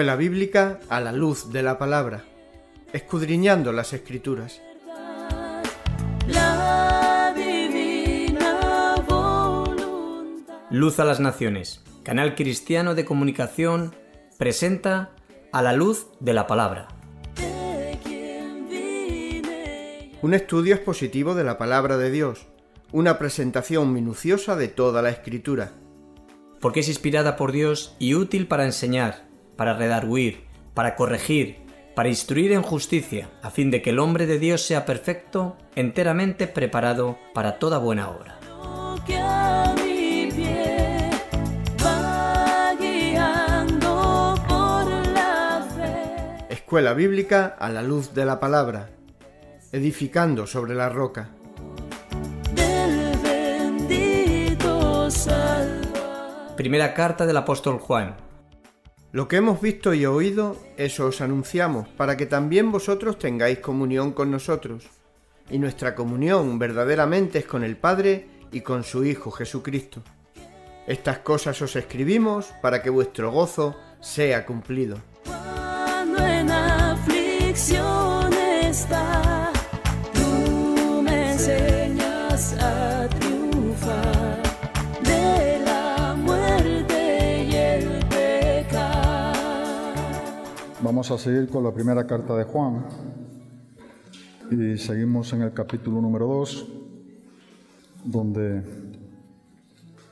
Escuela Bíblica a la luz de la palabra, escudriñando las escrituras. Luz a las Naciones, canal cristiano de comunicación, presenta a la luz de la palabra. Un estudio expositivo de la palabra de Dios, una presentación minuciosa de toda la escritura. Porque es inspirada por Dios y útil para enseñar, para redarguir, para corregir, para instruir en justicia, a fin de que el hombre de Dios sea perfecto, enteramente preparado para toda buena obra. Escuela Bíblica a la luz de la palabra, edificando sobre la roca. del bendito Salvador. Primera carta del apóstol Juan. Lo que hemos visto y oído, eso os anunciamos, para que también vosotros tengáis comunión con nosotros. Y nuestra comunión verdaderamente es con el Padre y con su Hijo Jesucristo. Estas cosas os escribimos para que vuestro gozo sea cumplido. Vamos a seguir con la primera carta de Juan y seguimos en el capítulo número 2, donde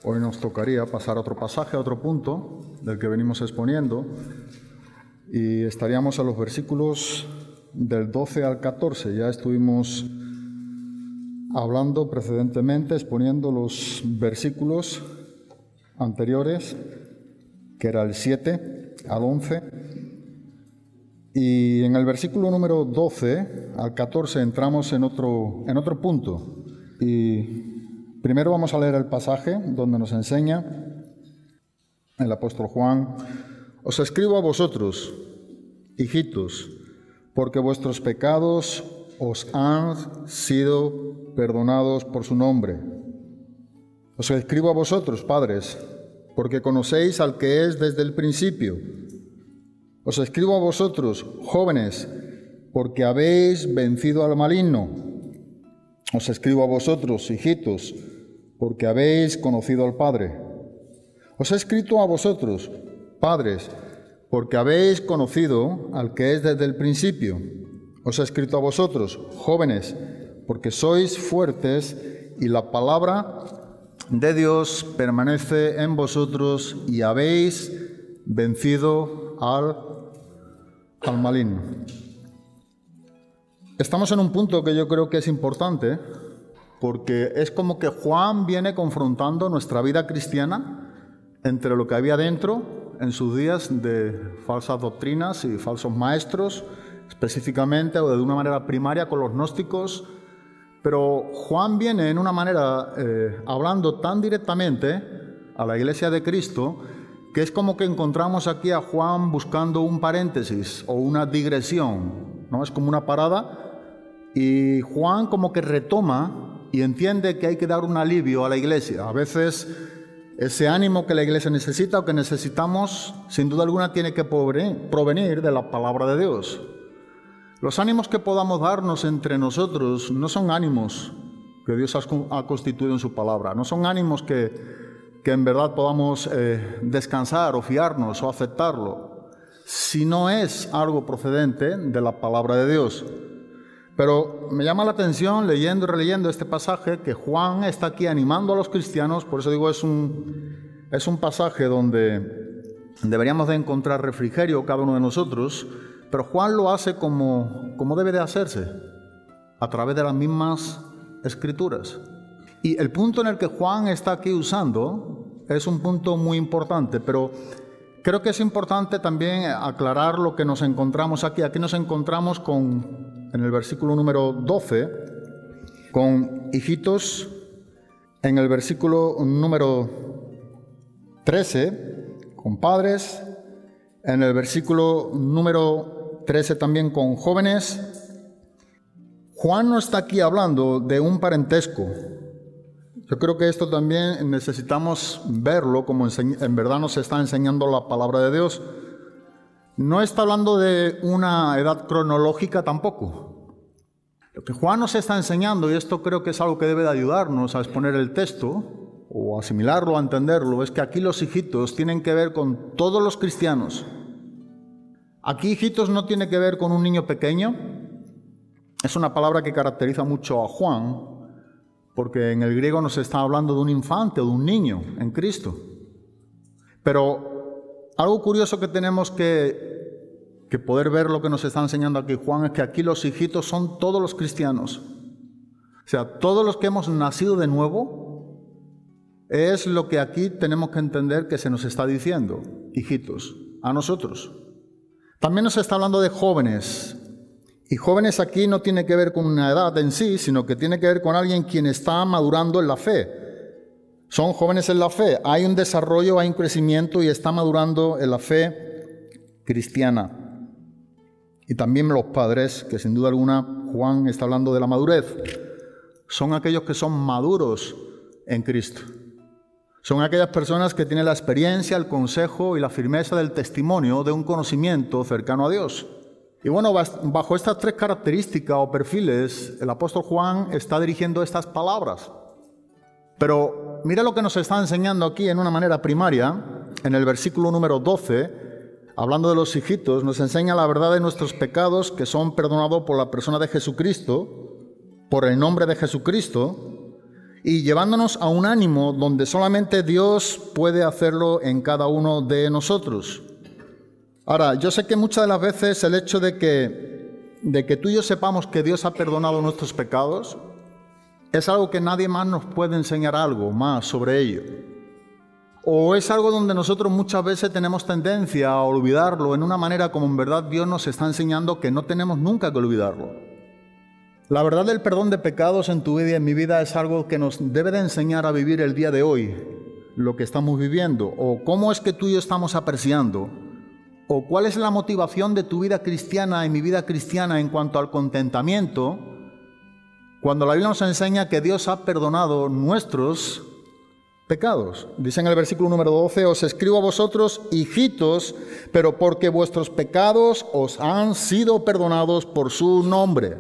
hoy nos tocaría pasar a otro pasaje, a otro punto del que venimos exponiendo, y estaríamos a los versículos del 12 al 14. Ya estuvimos hablando precedentemente, exponiendo los versículos anteriores, que era el 7 al 11. Y en el versículo número 12 al 14 entramos en otro, en otro punto. Y primero vamos a leer el pasaje donde nos enseña el apóstol Juan, os escribo a vosotros, hijitos, porque vuestros pecados os han sido perdonados por su nombre. Os escribo a vosotros, padres, porque conocéis al que es desde el principio. Os escribo a vosotros, jóvenes, porque habéis vencido al maligno. Os escribo a vosotros, hijitos, porque habéis conocido al Padre. Os he escrito a vosotros, padres, porque habéis conocido al que es desde el principio. Os he escrito a vosotros, jóvenes, porque sois fuertes y la palabra de Dios permanece en vosotros y habéis vencido al, al maligno. Estamos en un punto que yo creo que es importante porque es como que Juan viene confrontando nuestra vida cristiana entre lo que había dentro en sus días de falsas doctrinas y falsos maestros, específicamente o de una manera primaria con los gnósticos. Pero Juan viene en una manera eh, hablando tan directamente a la iglesia de Cristo que es como que encontramos aquí a Juan buscando un paréntesis o una digresión, ¿no? Es como una parada y Juan como que retoma y entiende que hay que dar un alivio a la iglesia. A veces ese ánimo que la iglesia necesita o que necesitamos, sin duda alguna, tiene que provenir de la palabra de Dios. Los ánimos que podamos darnos entre nosotros no son ánimos que Dios ha constituido en su palabra, no son ánimos que, que en verdad podamos eh, descansar o fiarnos o aceptarlo, si no es algo procedente de la palabra de Dios. Pero me llama la atención leyendo y releyendo este pasaje que Juan está aquí animando a los cristianos, por eso digo, es un, es un pasaje donde deberíamos de encontrar refrigerio cada uno de nosotros, pero Juan lo hace como, como debe de hacerse, a través de las mismas escrituras. Y el punto en el que Juan está aquí usando es un punto muy importante, pero creo que es importante también aclarar lo que nos encontramos aquí. Aquí nos encontramos con, en el versículo número 12, con hijitos, en el versículo número 13, con padres, en el versículo número 13 también con jóvenes. Juan no está aquí hablando de un parentesco, Yo creo que esto también necesitamos verlo como en verdad nos está enseñando la palabra de Dios. No está hablando de una edad cronológica tampoco. Lo que Juan nos está enseñando, y esto creo que es algo que debe de ayudarnos a exponer el texto, o asimilarlo, a entenderlo, es que aquí los hijitos tienen que ver con todos los cristianos. Aquí hijitos no tiene que ver con un niño pequeño. Es una palabra que caracteriza mucho a Juan, porque en el griego nos está hablando de un infante o de un niño en Cristo. Pero algo curioso que tenemos que, que poder ver lo que nos está enseñando aquí Juan es que aquí los hijitos son todos los cristianos. O sea, todos los que hemos nacido de nuevo, es lo que aquí tenemos que entender que se nos está diciendo, hijitos, a nosotros. También nos está hablando de jóvenes, y jóvenes aquí no tiene que ver con una edad en sí, sino que tiene que ver con alguien quien está madurando en la fe. Son jóvenes en la fe. Hay un desarrollo, hay un crecimiento y está madurando en la fe cristiana. Y también los padres, que sin duda alguna Juan está hablando de la madurez, son aquellos que son maduros en Cristo. Son aquellas personas que tienen la experiencia, el consejo y la firmeza del testimonio de un conocimiento cercano a Dios. Y bueno, bajo estas tres características o perfiles, el apóstol Juan está dirigiendo estas palabras. Pero mira lo que nos está enseñando aquí en una manera primaria, en el versículo número 12, hablando de los hijitos, nos enseña la verdad de nuestros pecados que son perdonados por la persona de Jesucristo, por el nombre de Jesucristo, y llevándonos a un ánimo donde solamente Dios puede hacerlo en cada uno de nosotros. Ahora, yo sé que muchas de las veces el hecho de que, tú y yo sepamos que Dios ha perdonado nuestros pecados es algo que nadie más nos puede enseñar algo más sobre ello. O es algo donde nosotros muchas veces tenemos tendencia a olvidarlo en una manera como en verdad Dios nos está enseñando que no tenemos nunca que olvidarlo. La verdad del perdón de pecados en tu vida y en mi vida es algo que nos debe de enseñar a vivir el día de hoy, lo que estamos viviendo, o cómo es que tú y yo estamos apreciando ¿O cuál es la motivación de tu vida cristiana y mi vida cristiana en cuanto al contentamiento? Cuando la Biblia nos enseña que Dios ha perdonado nuestros pecados. Dice en el versículo número 12, os escribo a vosotros, hijitos, pero porque vuestros pecados os han sido perdonados por su nombre.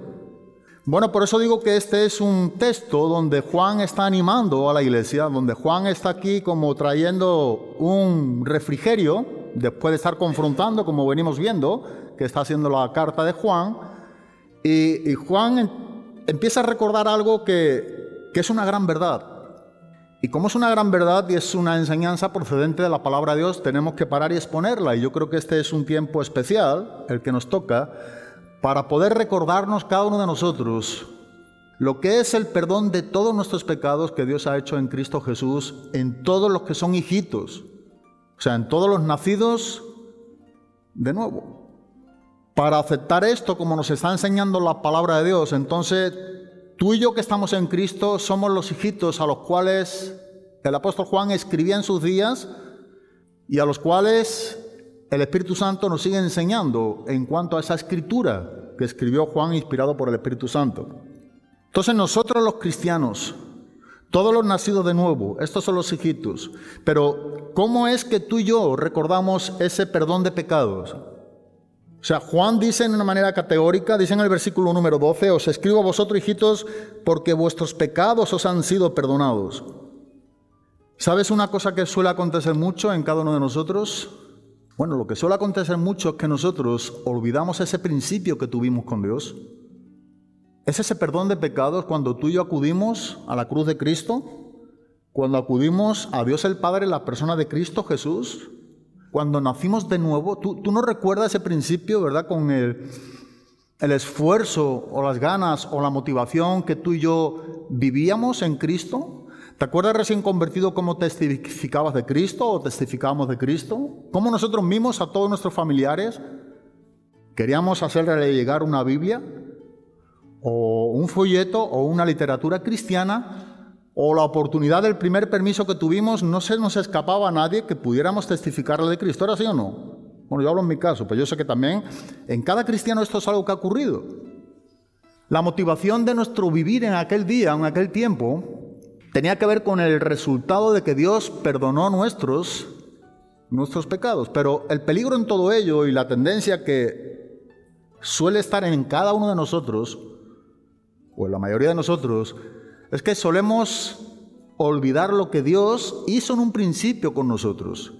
Bueno, por eso digo que este es un texto donde Juan está animando a la iglesia, donde Juan está aquí como trayendo un refrigerio después de estar confrontando, como venimos viendo, que está haciendo la carta de Juan, y, Juan empieza a recordar algo que, que es una gran verdad. Y como es una gran verdad y es una enseñanza procedente de la palabra de Dios, tenemos que parar y exponerla. Y yo creo que este es un tiempo especial, el que nos toca, para poder recordarnos cada uno de nosotros lo que es el perdón de todos nuestros pecados que Dios ha hecho en Cristo Jesús en todos los que son hijitos. O sea, en todos los nacidos de nuevo. Para aceptar esto, como nos está enseñando la palabra de Dios, entonces tú y yo que estamos en Cristo somos los hijitos a los cuales el apóstol Juan escribía en sus días y a los cuales el Espíritu Santo nos sigue enseñando en cuanto a esa escritura que escribió Juan inspirado por el Espíritu Santo. Entonces nosotros los cristianos todos los nacidos de nuevo, estos son los hijitos. Pero, ¿cómo es que tú y yo recordamos ese perdón de pecados? O sea, Juan dice en una manera categórica, dice en el versículo número 12, os escribo a vosotros, hijitos, porque vuestros pecados os han sido perdonados. ¿Sabes una cosa que suele acontecer mucho en cada uno de nosotros? Bueno, lo que suele acontecer mucho es que nosotros olvidamos ese principio que tuvimos con Dios. Es ese perdón de pecados cuando tú y yo acudimos a la cruz de Cristo, cuando acudimos a Dios el Padre, la persona de Cristo Jesús, cuando nacimos de nuevo. Tú, no recuerdas ese principio, ¿verdad? Con el, el esfuerzo o las ganas o la motivación que tú y yo vivíamos en Cristo. ¿Te acuerdas recién convertido cómo testificabas de Cristo o testificábamos de Cristo? ¿Cómo nosotros mismos a todos nuestros familiares queríamos hacerle llegar una Biblia? O un folleto o una literatura cristiana o la oportunidad del primer permiso que tuvimos, no se nos escapaba a nadie que pudiéramos testificarle de Cristo. ¿Era así o no? Bueno, yo hablo en mi caso, pero yo sé que también en cada cristiano esto es algo que ha ocurrido. La motivación de nuestro vivir en aquel día, en aquel tiempo, tenía que ver con el resultado de que Dios perdonó nuestros, nuestros pecados. Pero el peligro en todo ello y la tendencia que suele estar en cada uno de nosotros, o en la mayoría de nosotros, es que solemos olvidar lo que Dios hizo en un principio con nosotros.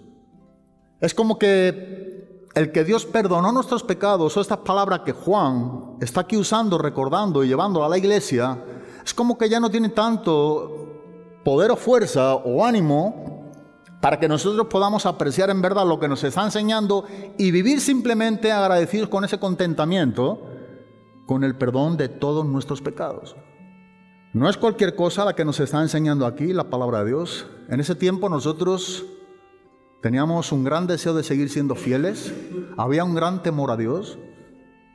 Es como que el que Dios perdonó nuestros pecados, o estas palabras que Juan está aquí usando, recordando y llevando a la iglesia, es como que ya no tiene tanto poder o fuerza o ánimo para que nosotros podamos apreciar en verdad lo que nos está enseñando y vivir simplemente agradecidos con ese contentamiento, con el perdón de todos nuestros pecados. No es cualquier cosa la que nos está enseñando aquí la palabra de Dios. En ese tiempo nosotros teníamos un gran deseo de seguir siendo fieles, había un gran temor a Dios,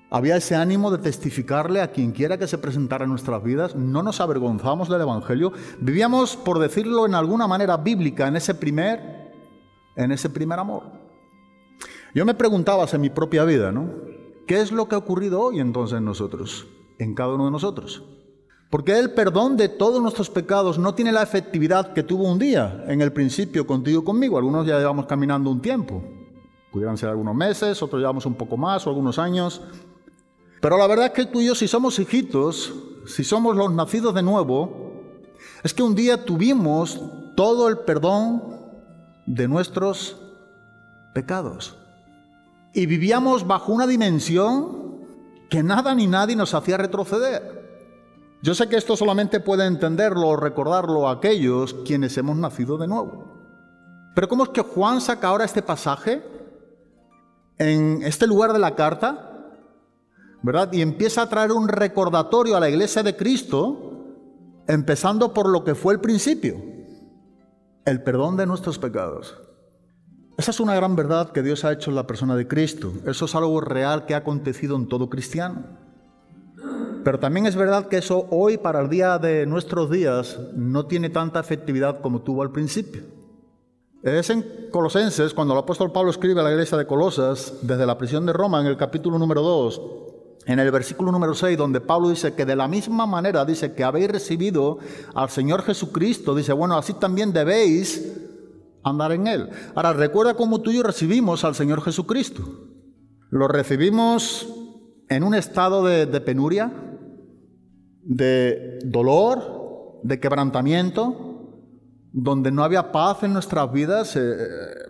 había ese ánimo de testificarle a quien quiera que se presentara en nuestras vidas, no nos avergonzamos del Evangelio, vivíamos, por decirlo en alguna manera bíblica, en ese primer, en ese primer amor. Yo me preguntaba en mi propia vida, ¿no? ¿Qué es lo que ha ocurrido hoy entonces en nosotros, en cada uno de nosotros? Porque el perdón de todos nuestros pecados no tiene la efectividad que tuvo un día, en el principio contigo conmigo. Algunos ya llevamos caminando un tiempo. Pudieran ser algunos meses, otros llevamos un poco más o algunos años. Pero la verdad es que tú y yo, si somos hijitos, si somos los nacidos de nuevo, es que un día tuvimos todo el perdón de nuestros pecados. Y vivíamos bajo una dimensión que nada ni nadie nos hacía retroceder. Yo sé que esto solamente puede entenderlo o recordarlo aquellos quienes hemos nacido de nuevo. Pero ¿cómo es que Juan saca ahora este pasaje en este lugar de la carta? ¿Verdad? Y empieza a traer un recordatorio a la iglesia de Cristo, empezando por lo que fue el principio, el perdón de nuestros pecados. Esa es una gran verdad que Dios ha hecho en la persona de Cristo. Eso es algo real que ha acontecido en todo cristiano. Pero también es verdad que eso hoy, para el día de nuestros días, no tiene tanta efectividad como tuvo al principio. Es en Colosenses, cuando el apóstol Pablo escribe a la iglesia de Colosas, desde la prisión de Roma, en el capítulo número 2, en el versículo número 6, donde Pablo dice que de la misma manera, dice que habéis recibido al Señor Jesucristo, dice, bueno, así también debéis andar en Él. Ahora, recuerda cómo tú y yo recibimos al Señor Jesucristo. Lo recibimos en un estado de, penuria, de dolor, de quebrantamiento, donde no había paz en nuestras vidas. Eh,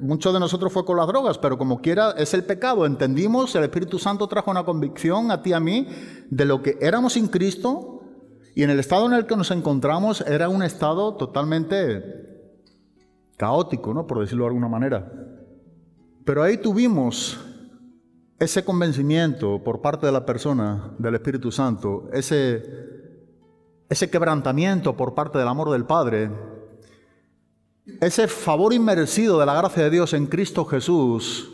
muchos de nosotros fue con las drogas, pero como quiera es el pecado. Entendimos, el Espíritu Santo trajo una convicción a ti y a mí de lo que éramos sin Cristo y en el estado en el que nos encontramos era un estado totalmente caótico, ¿no? por decirlo de alguna manera. Pero ahí tuvimos ese convencimiento por parte de la persona del Espíritu Santo, ese ese quebrantamiento por parte del amor del Padre, ese favor inmerecido de la gracia de Dios en Cristo Jesús,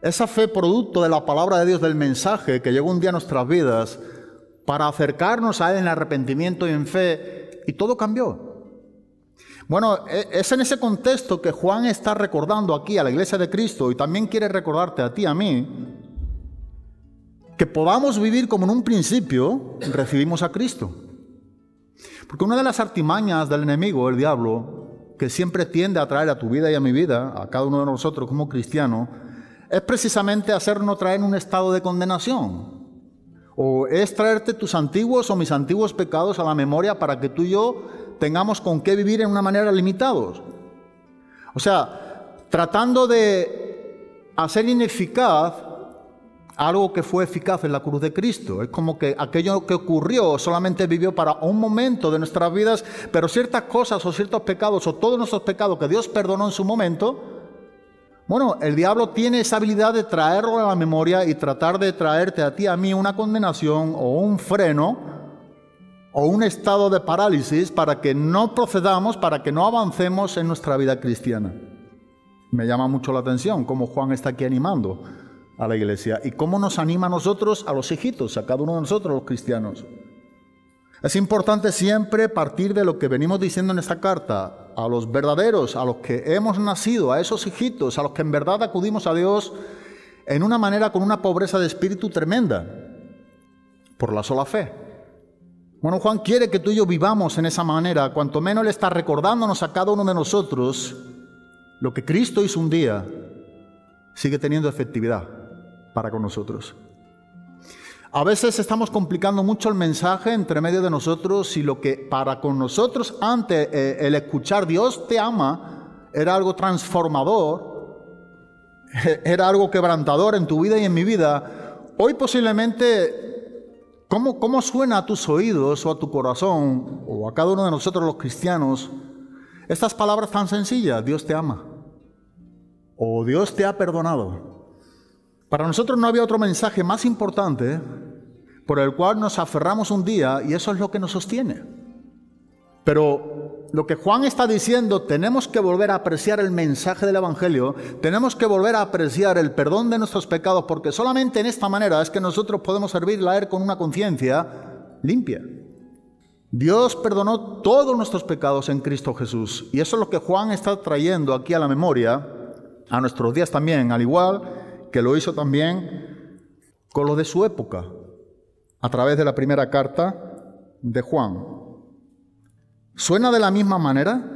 esa fe producto de la palabra de Dios, del mensaje que llegó un día a nuestras vidas para acercarnos a Él en arrepentimiento y en fe, y todo cambió. Bueno, e, es en ese contexto que Juan está recordando aquí a la iglesia de Cristo y también quiere recordarte a ti, a mí, que podamos vivir como en un principio recibimos a Cristo. Porque una de las artimañas del enemigo, el diablo, que siempre tiende a traer a tu vida y a mi vida, a cada uno de nosotros como cristiano, es precisamente hacernos traer un estado de condenación. O es traerte tus antiguos o mis antiguos pecados a la memoria para que tú y yo tengamos con qué vivir en una manera limitados. O sea, tratando de hacer ineficaz algo que fue eficaz en la cruz de Cristo. Es como que aquello que ocurrió solamente vivió para un momento de nuestras vidas, pero ciertas cosas o ciertos pecados o todos nuestros pecados que Dios perdonó en su momento, bueno, el diablo tiene esa habilidad de traerlo a la memoria y tratar de traerte a ti, a mí, una condenación o un freno o un estado de parálisis para que no procedamos, para que no avancemos en nuestra vida cristiana. Me llama mucho la atención cómo Juan está aquí animando a la iglesia y cómo nos anima a nosotros, a los hijitos, a cada uno de nosotros, los cristianos. Es importante siempre partir de lo que venimos diciendo en esta carta, a los verdaderos, a los que hemos nacido, a esos hijitos, a los que en verdad acudimos a Dios en una manera con una pobreza de espíritu tremenda, por la sola fe. Bueno, Juan quiere que tú y yo vivamos en esa manera, cuanto menos Él está recordándonos a cada uno de nosotros lo que Cristo hizo un día, sigue teniendo efectividad para con nosotros. A veces estamos complicando mucho el mensaje entre medio de nosotros y lo que para con nosotros antes eh, el escuchar Dios te ama era algo transformador, era algo quebrantador en tu vida y en mi vida. Hoy posiblemente, ¿cómo, cómo suena a tus oídos o a tu corazón o a cada uno de nosotros los cristianos estas palabras tan sencillas? Dios te ama o Dios te ha perdonado. Para nosotros no había otro mensaje más importante por el cual nos aferramos un día y eso es lo que nos sostiene. Pero lo que Juan está diciendo, tenemos que volver a apreciar el mensaje del Evangelio, tenemos que volver a apreciar el perdón de nuestros pecados, porque solamente en esta manera es que nosotros podemos servir a Él con una conciencia limpia. Dios perdonó todos nuestros pecados en Cristo Jesús. Y eso es lo que Juan está trayendo aquí a la memoria, a nuestros días también, al igual que lo hizo también con lo de su época a través de la primera carta de Juan. ¿Suena de la misma manera?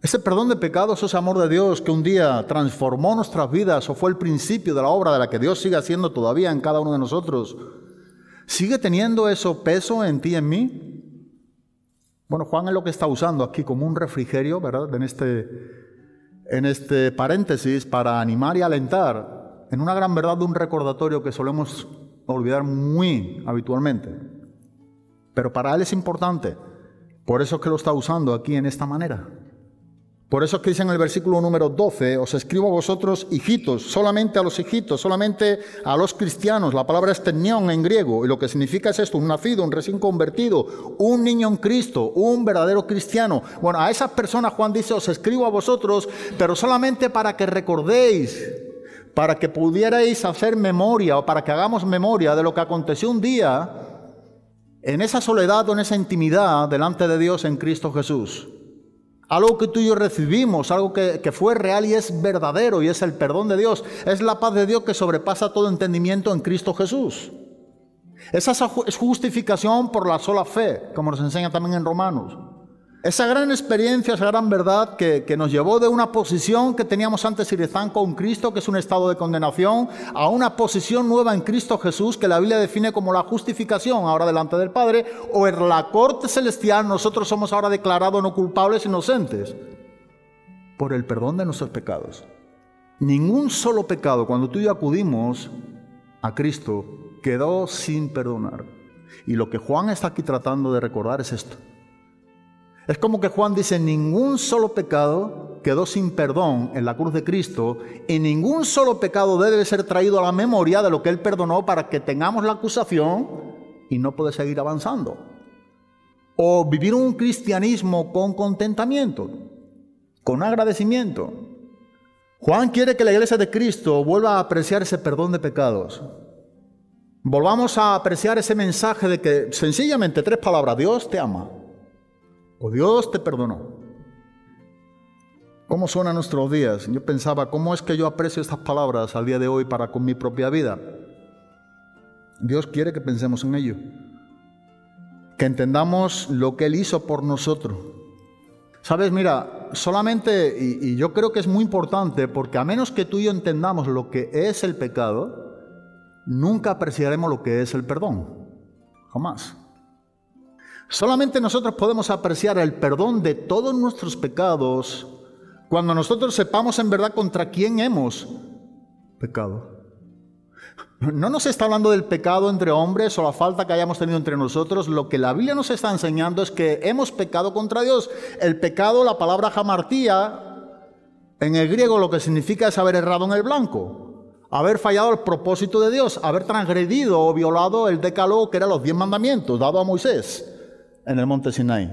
Ese perdón de pecados, ese amor de Dios que un día transformó nuestras vidas o fue el principio de la obra de la que Dios sigue haciendo todavía en cada uno de nosotros, ¿sigue teniendo eso peso en ti y en mí? Bueno, Juan es lo que está usando aquí como un refrigerio, ¿verdad? En este, en este paréntesis para animar y alentar en una gran verdad de un recordatorio que solemos olvidar muy habitualmente. Pero para él es importante. Por eso es que lo está usando aquí en esta manera. Por eso es que dice en el versículo número 12, os escribo a vosotros hijitos, solamente a los hijitos, solamente a los cristianos. La palabra es tenión en griego y lo que significa es esto, un nacido, un recién convertido, un niño en Cristo, un verdadero cristiano. Bueno, a esas personas Juan dice, os escribo a vosotros, pero solamente para que recordéis para que pudierais hacer memoria o para que hagamos memoria de lo que aconteció un día en esa soledad o en esa intimidad delante de Dios en Cristo Jesús. Algo que tú y yo recibimos, algo que, que, fue real y es verdadero y es el perdón de Dios. Es la paz de Dios que sobrepasa todo entendimiento en Cristo Jesús. Esa es justificación por la sola fe, como nos enseña también en Romanos. Esa gran experiencia, esa gran verdad que, nos llevó de una posición que teníamos antes Irezán con Cristo, que es un estado de condenación, a una posición nueva en Cristo Jesús, que la Biblia define como la justificación ahora delante del Padre, o en la corte celestial nosotros somos ahora declarados no culpables, inocentes, por el perdón de nuestros pecados. Ningún solo pecado, cuando tú y yo acudimos a Cristo, quedó sin perdonar. Y lo que Juan está aquí tratando de recordar es esto. Es como que Juan dice, ningún solo pecado quedó sin perdón en la cruz de Cristo y ningún solo pecado debe ser traído a la memoria de lo que Él perdonó para que tengamos la acusación y no puede seguir avanzando. O vivir un cristianismo con contentamiento, con agradecimiento. Juan quiere que la iglesia de Cristo vuelva a apreciar ese perdón de pecados. Volvamos a apreciar ese mensaje de que sencillamente tres palabras, Dios te ama o Dios te perdonó. ¿Cómo suenan nuestros días? Yo pensaba, ¿cómo es que yo aprecio estas palabras al día de hoy para con mi propia vida? Dios quiere que pensemos en ello, que entendamos lo que Él hizo por nosotros. Sabes, mira, solamente, y, y, yo creo que es muy importante, porque a menos que tú y yo entendamos lo que es el pecado, nunca apreciaremos lo que es el perdón. Jamás. Solamente nosotros podemos apreciar el perdón de todos nuestros pecados cuando nosotros sepamos en verdad contra quién hemos pecado. No nos está hablando del pecado entre hombres o la falta que hayamos tenido entre nosotros. Lo que la Biblia nos está enseñando es que hemos pecado contra Dios. El pecado, la palabra jamartía, en el griego lo que significa es haber errado en el blanco, haber fallado el propósito de Dios, haber transgredido o violado el decálogo que eran los diez mandamientos dado a Moisés en el monte Sinai.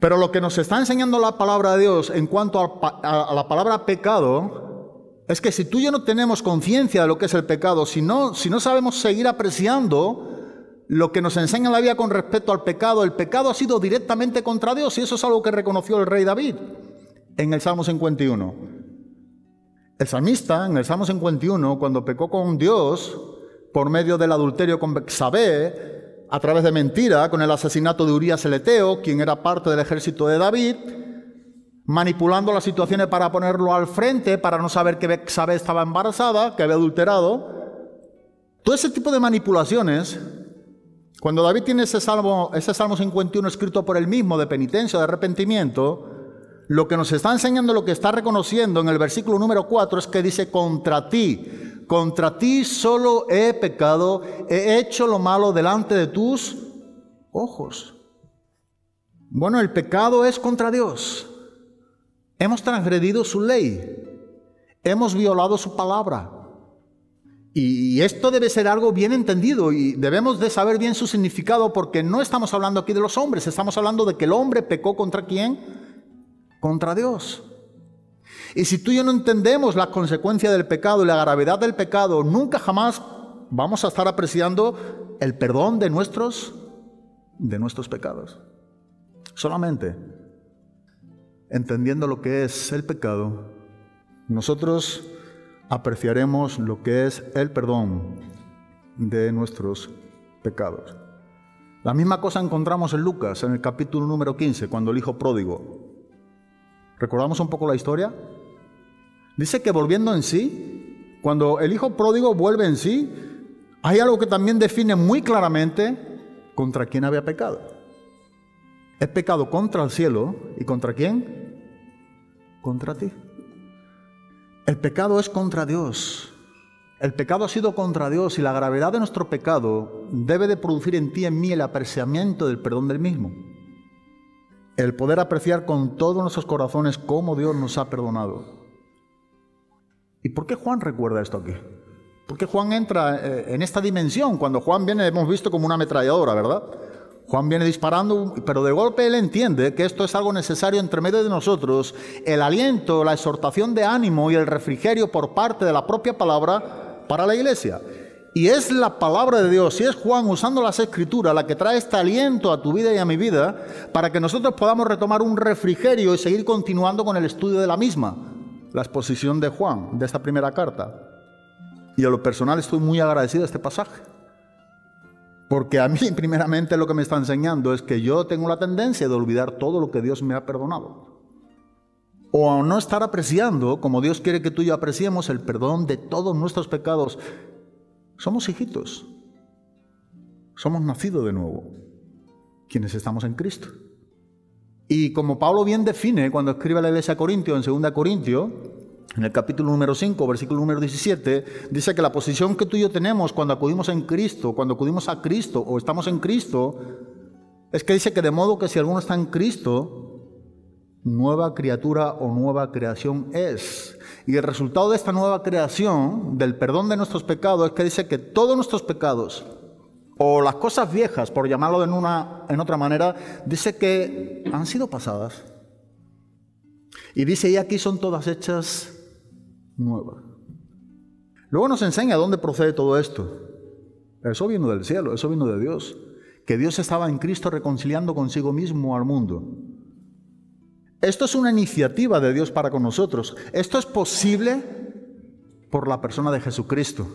Pero lo que nos está enseñando la palabra de Dios en cuanto a, la palabra pecado es que si tú y yo no tenemos conciencia de lo que es el pecado, si no, si no sabemos seguir apreciando lo que nos enseña la vida con respecto al pecado, el pecado ha sido directamente contra Dios y eso es algo que reconoció el rey David en el Salmo 51. El salmista en el Salmo 51, cuando pecó con Dios por medio del adulterio con Bexabé, a través de mentira, con el asesinato de Urias el Eteo, quien era parte del ejército de David, manipulando las situaciones para ponerlo al frente, para no saber que Bexabe estaba embarazada, que había adulterado. Todo ese tipo de manipulaciones, cuando David tiene ese salmo, ese salmo 51 escrito por él mismo de penitencia, de arrepentimiento, lo que nos está enseñando, lo que está reconociendo en el versículo número 4 es que dice, contra ti, contra ti solo he pecado, he hecho lo malo delante de tus ojos. Bueno, el pecado es contra Dios. Hemos transgredido su ley. Hemos violado su palabra. Y esto debe ser algo bien entendido y debemos de saber bien su significado porque no estamos hablando aquí de los hombres, estamos hablando de que el hombre pecó contra quién? Contra Dios. Y si tú y yo no entendemos la consecuencia del pecado y la gravedad del pecado, nunca jamás vamos a estar apreciando el perdón de nuestros de nuestros pecados. Solamente entendiendo lo que es el pecado, nosotros apreciaremos lo que es el perdón de nuestros pecados. La misma cosa encontramos en Lucas, en el capítulo número 15, cuando el hijo pródigo. ¿Recordamos un poco la historia? Dice que volviendo en sí, cuando el hijo pródigo vuelve en sí, hay algo que también define muy claramente contra quién había pecado. Es pecado contra el cielo y contra quién? Contra ti. El pecado es contra Dios. El pecado ha sido contra Dios y la gravedad de nuestro pecado debe de producir en ti y en mí el apreciamiento del perdón del mismo. El poder apreciar con todos nuestros corazones cómo Dios nos ha perdonado. ¿Y por qué Juan recuerda esto aquí? Porque Juan entra eh, en esta dimensión. Cuando Juan viene hemos visto como una ametralladora, ¿verdad? Juan viene disparando, pero de golpe él entiende que esto es algo necesario entre medio de nosotros, el aliento, la exhortación de ánimo y el refrigerio por parte de la propia palabra para la iglesia. Y es la palabra de Dios, y es Juan usando las escrituras la que trae este aliento a tu vida y a mi vida para que nosotros podamos retomar un refrigerio y seguir continuando con el estudio de la misma, la exposición de Juan, de esta primera carta. Y a lo personal estoy muy agradecido de este pasaje. Porque a mí primeramente lo que me está enseñando es que yo tengo la tendencia de olvidar todo lo que Dios me ha perdonado. O a no estar apreciando, como Dios quiere que tú y yo apreciemos, el perdón de todos nuestros pecados. Somos hijitos. Somos nacidos de nuevo. Quienes estamos en Cristo. Y como Pablo bien define cuando escribe a la iglesia Corintio, en 2 Corintio, en el capítulo número 5, versículo número 17, dice que la posición que tú y yo tenemos cuando acudimos en Cristo, cuando acudimos a Cristo o estamos en Cristo, es que dice que de modo que si alguno está en Cristo, nueva criatura o nueva creación es. Y el resultado de esta nueva creación, del perdón de nuestros pecados, es que dice que todos nuestros pecados, o las cosas viejas, por llamarlo en, una, en otra manera, dice que han sido pasadas. Y dice, y aquí son todas hechas nueva. Luego nos enseña dónde procede todo esto. Eso vino del cielo, eso vino de Dios. Que Dios estaba en Cristo reconciliando consigo mismo al mundo. Esto es una iniciativa de Dios para con nosotros. Esto es posible por la persona de Jesucristo,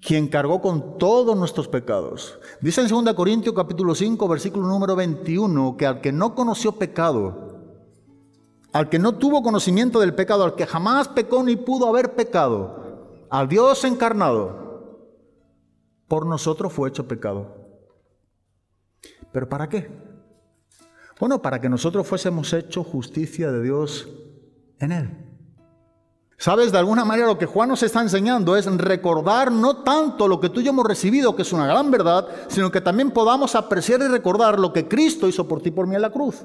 quien cargó con todos nuestros pecados. Dice en 2 Corintios capítulo 5, versículo número 21, que al que no conoció pecado, al que no tuvo conocimiento del pecado, al que jamás pecó ni pudo haber pecado, al Dios encarnado, por nosotros fue hecho pecado. ¿Pero para qué? Bueno, para que nosotros fuésemos hecho justicia de Dios en Él. Sabes, de alguna manera lo que Juan nos está enseñando es recordar no tanto lo que tú y yo hemos recibido, que es una gran verdad, sino que también podamos apreciar y recordar lo que Cristo hizo por ti por mí en la cruz.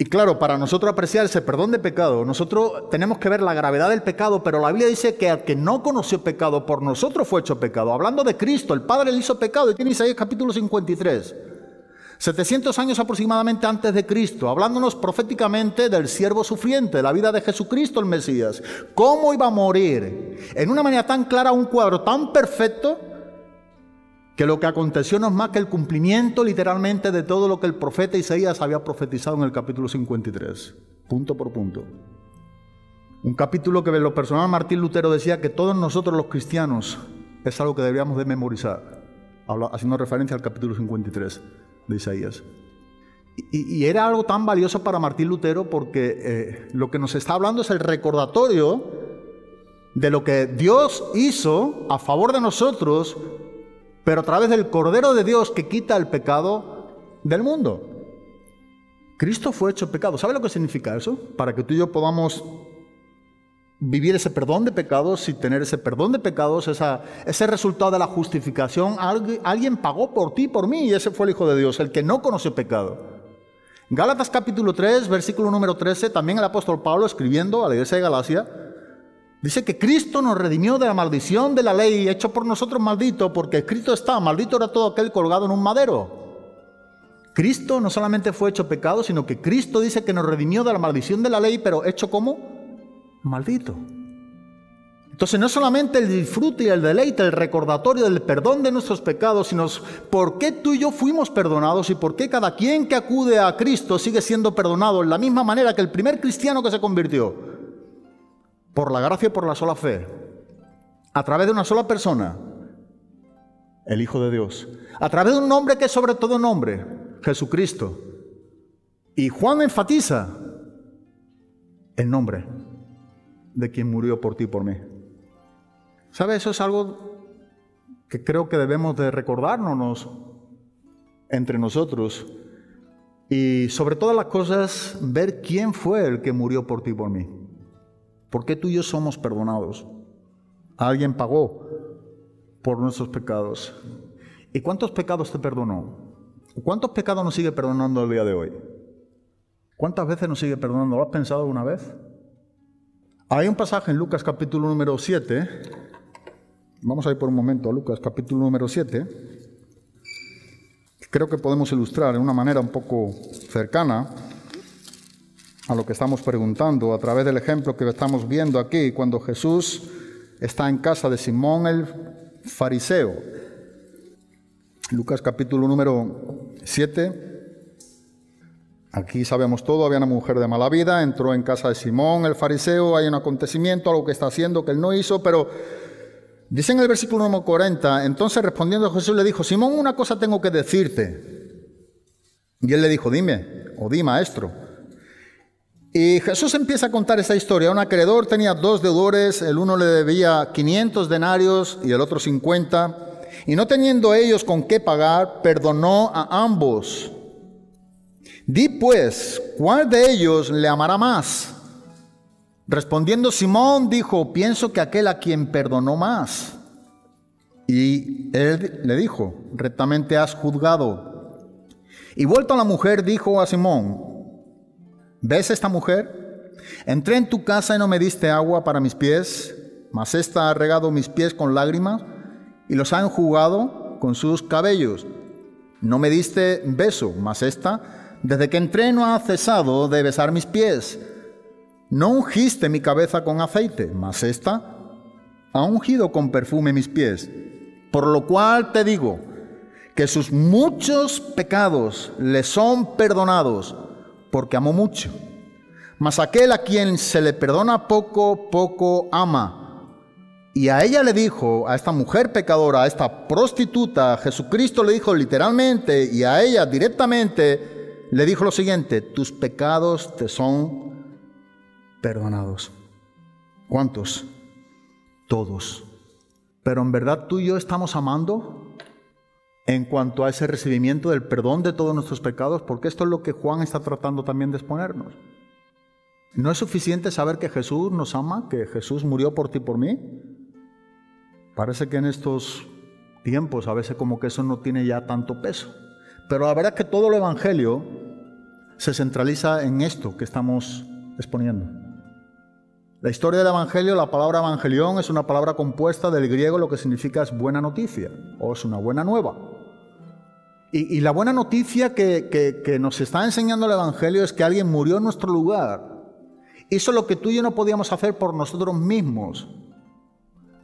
Y claro, para nosotros apreciar ese perdón de pecado, nosotros tenemos que ver la gravedad del pecado, pero la Biblia dice que al que no conoció pecado, por nosotros fue hecho pecado. Hablando de Cristo, el Padre le hizo pecado, y tiene Isaías capítulo 53. 700 años aproximadamente antes de Cristo, hablándonos proféticamente del siervo sufriente, la vida de Jesucristo el Mesías. ¿Cómo iba a morir? En una manera tan clara, un cuadro tan perfecto, que lo que aconteció no es más que el cumplimiento literalmente de todo lo que el profeta Isaías había profetizado en el capítulo 53, punto por punto. Un capítulo que lo personal Martín Lutero decía que todos nosotros los cristianos es algo que deberíamos de memorizar. haciendo referencia al capítulo 53 de Isaías. Y, era algo tan valioso para Martín Lutero porque eh, lo que nos está hablando es el recordatorio de lo que Dios hizo a favor de nosotros, pero a través del Cordero de Dios que quita el pecado del mundo. Cristo fue hecho pecado. ¿Sabe lo que significa eso? Para que tú y yo podamos vivir ese perdón de pecados y tener ese perdón de pecados, esa, ese resultado de la justificación, alguien, alguien pagó por ti, por mí, y ese fue el Hijo de Dios, el que no conoció pecado. Gálatas capítulo 3, versículo número 13, también el apóstol Pablo escribiendo a la iglesia de Galacia, dice que Cristo nos redimió de la maldición de la ley, hecho por nosotros maldito, porque Cristo está, maldito era todo aquel colgado en un madero. Cristo no solamente fue hecho pecado, sino que Cristo dice que nos redimió de la maldición de la ley, pero hecho como maldito. Entonces no solamente el disfrute y el deleite, el recordatorio del perdón de nuestros pecados, sino por qué tú y yo fuimos perdonados y por qué cada quien que acude a Cristo sigue siendo perdonado en la misma manera que el primer cristiano que se convirtió. Por la gracia y por la sola fe. A través de una sola persona, el Hijo de Dios. A través de un nombre que es sobre todo nombre, Jesucristo. Y Juan enfatiza el nombre de quien murió por ti por mí. ¿Sabe? Eso es algo que creo que debemos de recordarnos entre nosotros y sobre todas las cosas ver quién fue el que murió por ti por mí. ¿Por qué tú y yo somos perdonados? Alguien pagó por nuestros pecados. ¿Y cuántos pecados te perdonó? ¿Cuántos pecados nos sigue perdonando el día de hoy? ¿Cuántas veces nos sigue perdonando? ¿Lo has pensado alguna vez? Hay un pasaje en Lucas capítulo número 7. Vamos a ir por un momento a Lucas capítulo número 7. Creo que podemos ilustrar de una manera un poco cercana a lo que estamos preguntando a través del ejemplo que estamos viendo aquí cuando Jesús está en casa de Simón el fariseo. Lucas capítulo número 7 Aquí sabemos todo, había una mujer de mala vida, entró en casa de Simón, el fariseo, hay un acontecimiento, algo que está haciendo que él no hizo, pero dice en el versículo número 40, entonces respondiendo Jesús le dijo, Simón, una cosa tengo que decirte. Y él le dijo, dime, o di maestro. Y Jesús empieza a contar esta historia. Un acreedor tenía dos deudores, el uno le debía 500 denarios y el otro 50, y no teniendo ellos con qué pagar, perdonó a ambos. Di pues, ¿cuál de ellos le amará más? Respondiendo Simón dijo, pienso que aquel a quien perdonó más. Y él le dijo, rectamente has juzgado. Y vuelto a la mujer, dijo a Simón, ¿ves esta mujer? Entré en tu casa y no me diste agua para mis pies, mas ésta ha regado mis pies con lágrimas y los ha enjugado con sus cabellos. No me diste beso, mas ésta desde que entré no ha cesado de besar mis pies. No ungiste mi cabeza con aceite, mas esta ha ungido con perfume mis pies. Por lo cual te digo que sus muchos pecados le son perdonados, porque amó mucho. Mas aquel a quien se le perdona poco, poco ama. Y a ella le dijo, a esta mujer pecadora, a esta prostituta, Jesucristo le dijo literalmente y a ella directamente, le dijo lo siguiente, tus pecados te son perdonados. ¿Cuántos? Todos. Pero en verdad tú y yo estamos amando en cuanto a ese recibimiento del perdón de todos nuestros pecados, porque esto es lo que Juan está tratando también de exponernos. ¿No es suficiente saber que Jesús nos ama, que Jesús murió por ti y por mí? Parece que en estos tiempos a veces como que eso no tiene ya tanto peso. Pero la verdad es que todo el Evangelio se centraliza en esto que estamos exponiendo. La historia del Evangelio, la palabra evangelión es una palabra compuesta del griego, lo que significa es buena noticia o es una buena nueva. Y, la buena noticia que, que, nos está enseñando el Evangelio es que alguien murió en nuestro lugar. Hizo lo que tú y yo no podíamos hacer por nosotros mismos.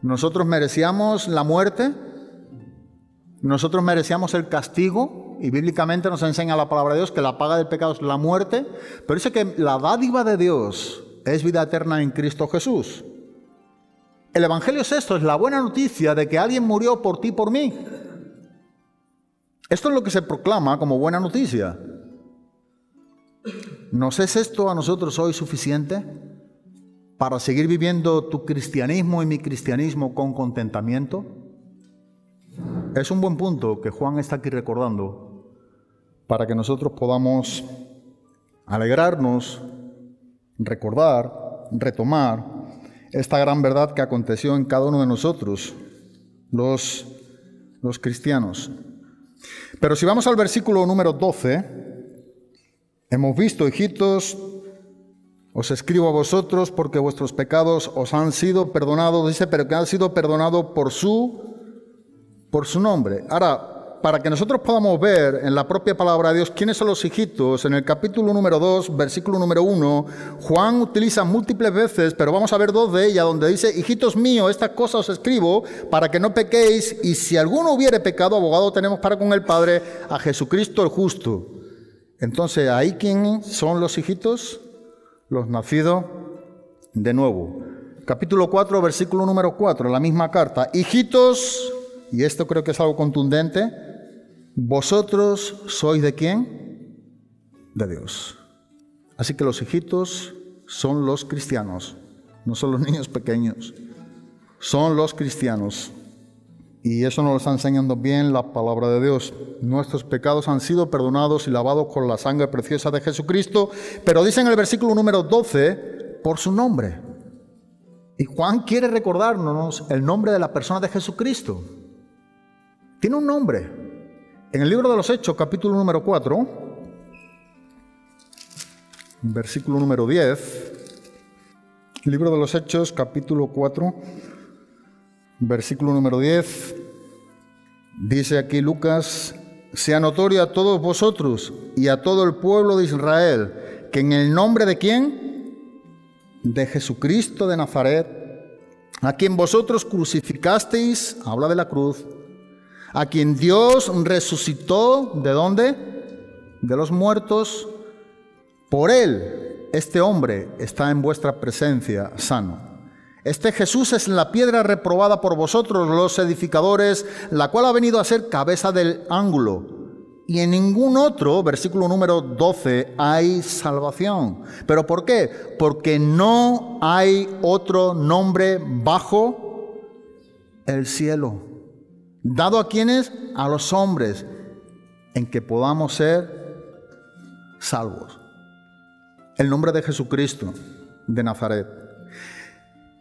Nosotros merecíamos la muerte, nosotros merecíamos el castigo, y bíblicamente nos enseña la palabra de Dios que la paga del pecado es la muerte, pero dice que la dádiva de Dios es vida eterna en Cristo Jesús. El Evangelio es esto, es la buena noticia de que alguien murió por ti por mí. Esto es lo que se proclama como buena noticia. ¿Nos es esto a nosotros hoy suficiente para seguir viviendo tu cristianismo y mi cristianismo con contentamiento? Es un buen punto que Juan está aquí recordando para que nosotros podamos alegrarnos, recordar, retomar esta gran verdad que aconteció en cada uno de nosotros, los, los cristianos. Pero si vamos al versículo número 12, hemos visto, hijitos, os escribo a vosotros porque vuestros pecados os han sido perdonados, dice, pero que han sido perdonados por su por su nombre. Ahora, para que nosotros podamos ver en la propia palabra de Dios quiénes son los hijitos, en el capítulo número 2, versículo número 1, Juan utiliza múltiples veces, pero vamos a ver dos de ellas, donde dice, hijitos míos, estas cosas os escribo para que no pequéis, y si alguno hubiere pecado, abogado tenemos para con el Padre, a Jesucristo el justo. Entonces, ¿ahí quién son los hijitos? Los nacidos de nuevo. Capítulo 4, versículo número 4, la misma carta. Hijitos, y esto creo que es algo contundente, vosotros sois de quién? De Dios. Así que los hijitos son los cristianos, no son los niños pequeños, son los cristianos. Y eso nos lo está enseñando bien la palabra de Dios. Nuestros pecados han sido perdonados y lavados con la sangre preciosa de Jesucristo, pero dice en el versículo número 12, por su nombre. Y Juan quiere recordarnos el nombre de la persona de Jesucristo. Tiene un nombre. En el libro de los Hechos, capítulo número 4, versículo número 10, libro de los Hechos, capítulo 4, versículo número 10, dice aquí Lucas, sea notorio a todos vosotros y a todo el pueblo de Israel que en el nombre de quién? De Jesucristo de Nazaret, a quien vosotros crucificasteis, habla de la cruz, a quien Dios resucitó, ¿de dónde? De los muertos. Por él, este hombre está en vuestra presencia sano. Este Jesús es la piedra reprobada por vosotros los edificadores, la cual ha venido a ser cabeza del ángulo. Y en ningún otro, versículo número 12, hay salvación. ¿Pero por qué? Porque no hay otro nombre bajo el cielo dado a quienes? A los hombres, en que podamos ser salvos. El nombre de Jesucristo de Nazaret.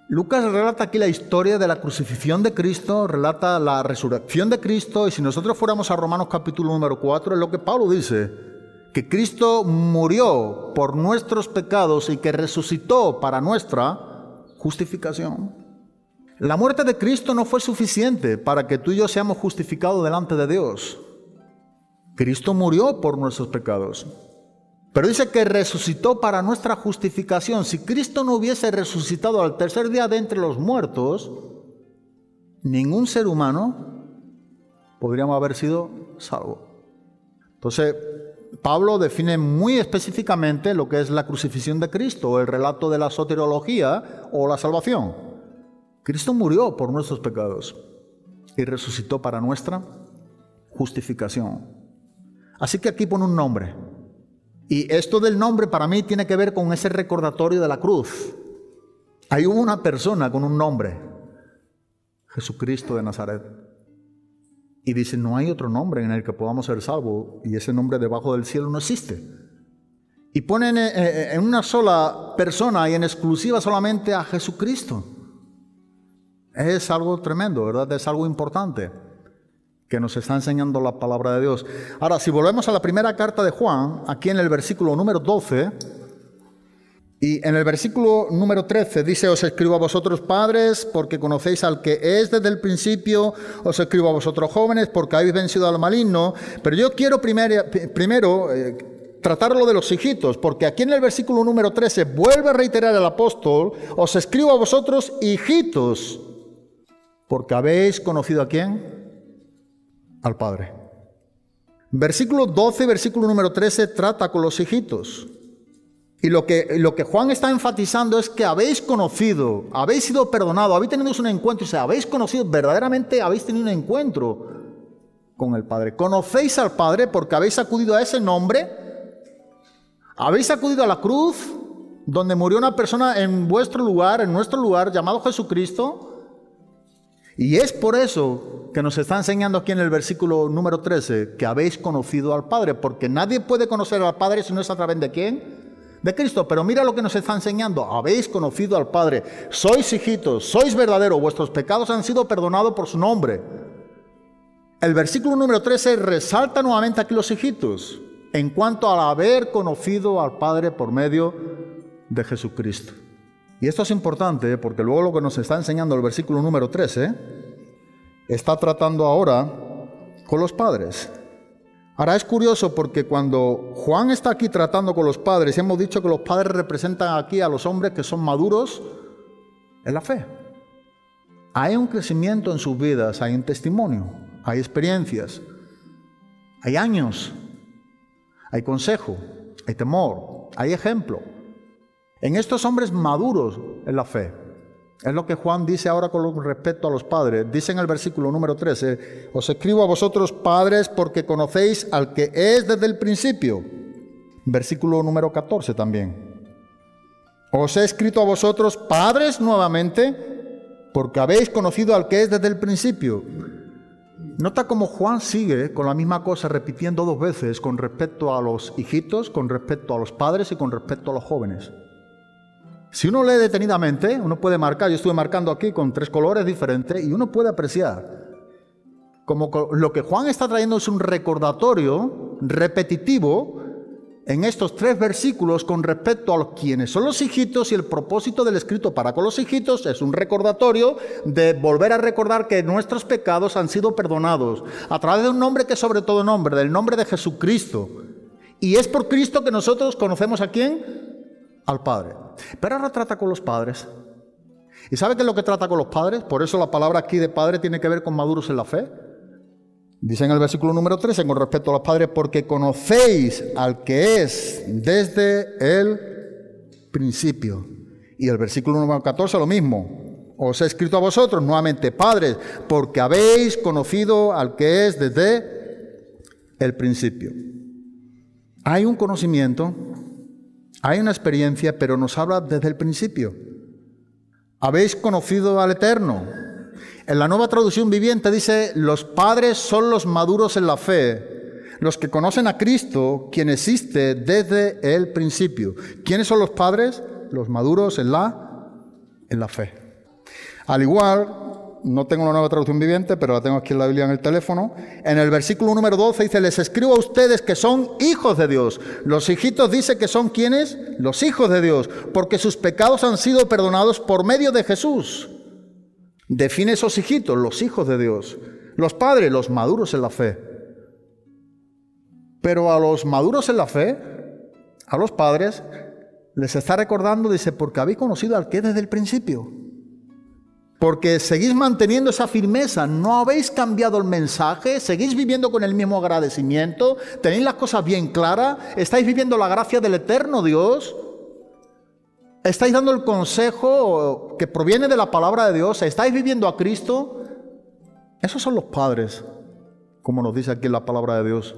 Lucas relata aquí la historia de la crucifixión de Cristo, relata la resurrección de Cristo, y si nosotros fuéramos a Romanos capítulo número 4, es lo que Pablo dice, que Cristo murió por nuestros pecados y que resucitó para nuestra justificación. La muerte de Cristo no fue suficiente para que tú y yo seamos justificados delante de Dios. Cristo murió por nuestros pecados. Pero dice que resucitó para nuestra justificación. Si Cristo no hubiese resucitado al tercer día de entre los muertos, ningún ser humano podríamos haber sido salvo. Entonces, Pablo define muy específicamente lo que es la crucifixión de Cristo, el relato de la soteriología o la salvación. Cristo murió por nuestros pecados y resucitó para nuestra justificación. Así que aquí pone un nombre. Y esto del nombre para mí tiene que ver con ese recordatorio de la cruz. Hay una persona con un nombre, Jesucristo de Nazaret. Y dice, no hay otro nombre en el que podamos ser salvos y ese nombre debajo del cielo no existe. Y ponen eh, eh, en una sola persona y en exclusiva solamente a Jesucristo. Es algo tremendo, ¿verdad? Es algo importante que nos está enseñando la palabra de Dios. Ahora, si volvemos a la primera carta de Juan, aquí en el versículo número 12, y en el versículo número 13 dice, os escribo a vosotros padres porque conocéis al que es desde el principio, os escribo a vosotros jóvenes porque habéis vencido al maligno, pero yo quiero primero, eh, tratarlo de los hijitos, porque aquí en el versículo número 13 vuelve a reiterar el apóstol, os escribo a vosotros hijitos porque habéis conocido a quién? Al Padre. Versículo 12, versículo número 13 trata con los hijitos. Y lo que, lo que Juan está enfatizando es que habéis conocido, habéis sido perdonado, habéis tenido un encuentro, o sea, habéis conocido, verdaderamente habéis tenido un encuentro con el Padre. Conocéis al Padre porque habéis acudido a ese nombre. Habéis acudido a la cruz donde murió una persona en vuestro lugar, en nuestro lugar, llamado Jesucristo. Y es por eso que nos está enseñando aquí en el versículo número 13 que habéis conocido al Padre, porque nadie puede conocer al Padre si no es a través de quién? De Cristo. Pero mira lo que nos está enseñando. Habéis conocido al Padre. Sois hijitos, sois verdaderos, vuestros pecados han sido perdonados por su nombre. El versículo número 13 resalta nuevamente aquí los hijitos en cuanto al haber conocido al Padre por medio de Jesucristo. Y esto es importante porque luego lo que nos está enseñando el versículo número 13 está tratando ahora con los padres. Ahora es curioso porque cuando Juan está aquí tratando con los padres, hemos dicho que los padres representan aquí a los hombres que son maduros en la fe. Hay un crecimiento en sus vidas, hay un testimonio, hay experiencias, hay años, hay consejo, hay temor, hay ejemplo en estos hombres maduros en la fe. Es lo que Juan dice ahora con respecto a los padres. Dice en el versículo número 13, os escribo a vosotros padres porque conocéis al que es desde el principio. Versículo número 14 también. Os he escrito a vosotros padres nuevamente porque habéis conocido al que es desde el principio. Nota cómo Juan sigue con la misma cosa repitiendo dos veces con respecto a los hijitos, con respecto a los padres y con respecto a los jóvenes. Si uno lee detenidamente, uno puede marcar, yo estuve marcando aquí con tres colores diferentes y uno puede apreciar como lo que Juan está trayendo es un recordatorio repetitivo en estos tres versículos con respecto a quienes son los hijitos y el propósito del escrito para con los hijitos es un recordatorio de volver a recordar que nuestros pecados han sido perdonados a través de un nombre que es sobre todo nombre, del nombre de Jesucristo. Y es por Cristo que nosotros conocemos a quién? Al Padre. Pero ahora trata con los padres. ¿Y sabe qué es lo que trata con los padres? Por eso la palabra aquí de padre tiene que ver con maduros en la fe. Dice en el versículo número 13 con respecto a los padres, porque conocéis al que es desde el principio. Y el versículo número 14 lo mismo. Os he escrito a vosotros nuevamente, padres, porque habéis conocido al que es desde el principio. Hay un conocimiento hay una experiencia, pero nos habla desde el principio. Habéis conocido al Eterno. En la nueva traducción viviente dice, los padres son los maduros en la fe, los que conocen a Cristo, quien existe desde el principio. ¿Quiénes son los padres? Los maduros en la, en la fe. Al igual no tengo la nueva traducción viviente, pero la tengo aquí en la Biblia en el teléfono. En el versículo número 12 dice, les escribo a ustedes que son hijos de Dios. Los hijitos dice que son quienes? Los hijos de Dios, porque sus pecados han sido perdonados por medio de Jesús. Define esos hijitos, los hijos de Dios. Los padres, los maduros en la fe. Pero a los maduros en la fe, a los padres, les está recordando, dice, porque habéis conocido al que desde el principio porque seguís manteniendo esa firmeza, no habéis cambiado el mensaje, seguís viviendo con el mismo agradecimiento, tenéis las cosas bien claras, estáis viviendo la gracia del eterno Dios, estáis dando el consejo que proviene de la palabra de Dios, estáis viviendo a Cristo. Esos son los padres, como nos dice aquí la palabra de Dios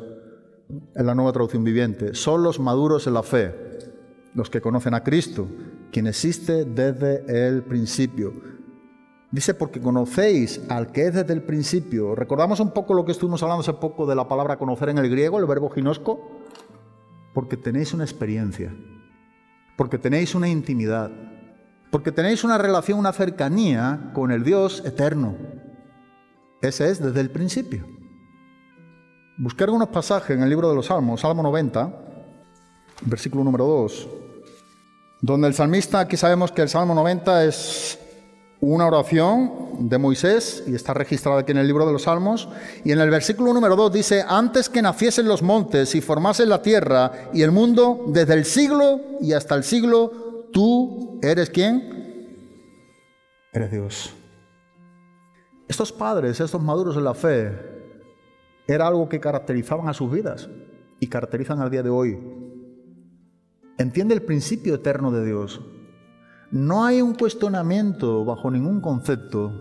en la nueva traducción viviente, son los maduros en la fe, los que conocen a Cristo, quien existe desde el principio. Dice, porque conocéis al que es desde el principio. ¿Recordamos un poco lo que estuvimos hablando hace poco de la palabra conocer en el griego, el verbo ginosco? Porque tenéis una experiencia, porque tenéis una intimidad, porque tenéis una relación, una cercanía con el Dios eterno. Ese es desde el principio. Buscar unos pasajes en el libro de los Salmos, Salmo 90, versículo número 2, donde el salmista, aquí sabemos que el Salmo 90 es una oración de Moisés y está registrada aquí en el libro de los Salmos. Y en el versículo número 2 dice, antes que naciesen los montes y formasen la tierra y el mundo, desde el siglo y hasta el siglo, tú eres quién? Eres Dios. Estos padres, estos maduros en la fe, era algo que caracterizaban a sus vidas y caracterizan al día de hoy. Entiende el principio eterno de Dios. No hay un cuestionamiento bajo ningún concepto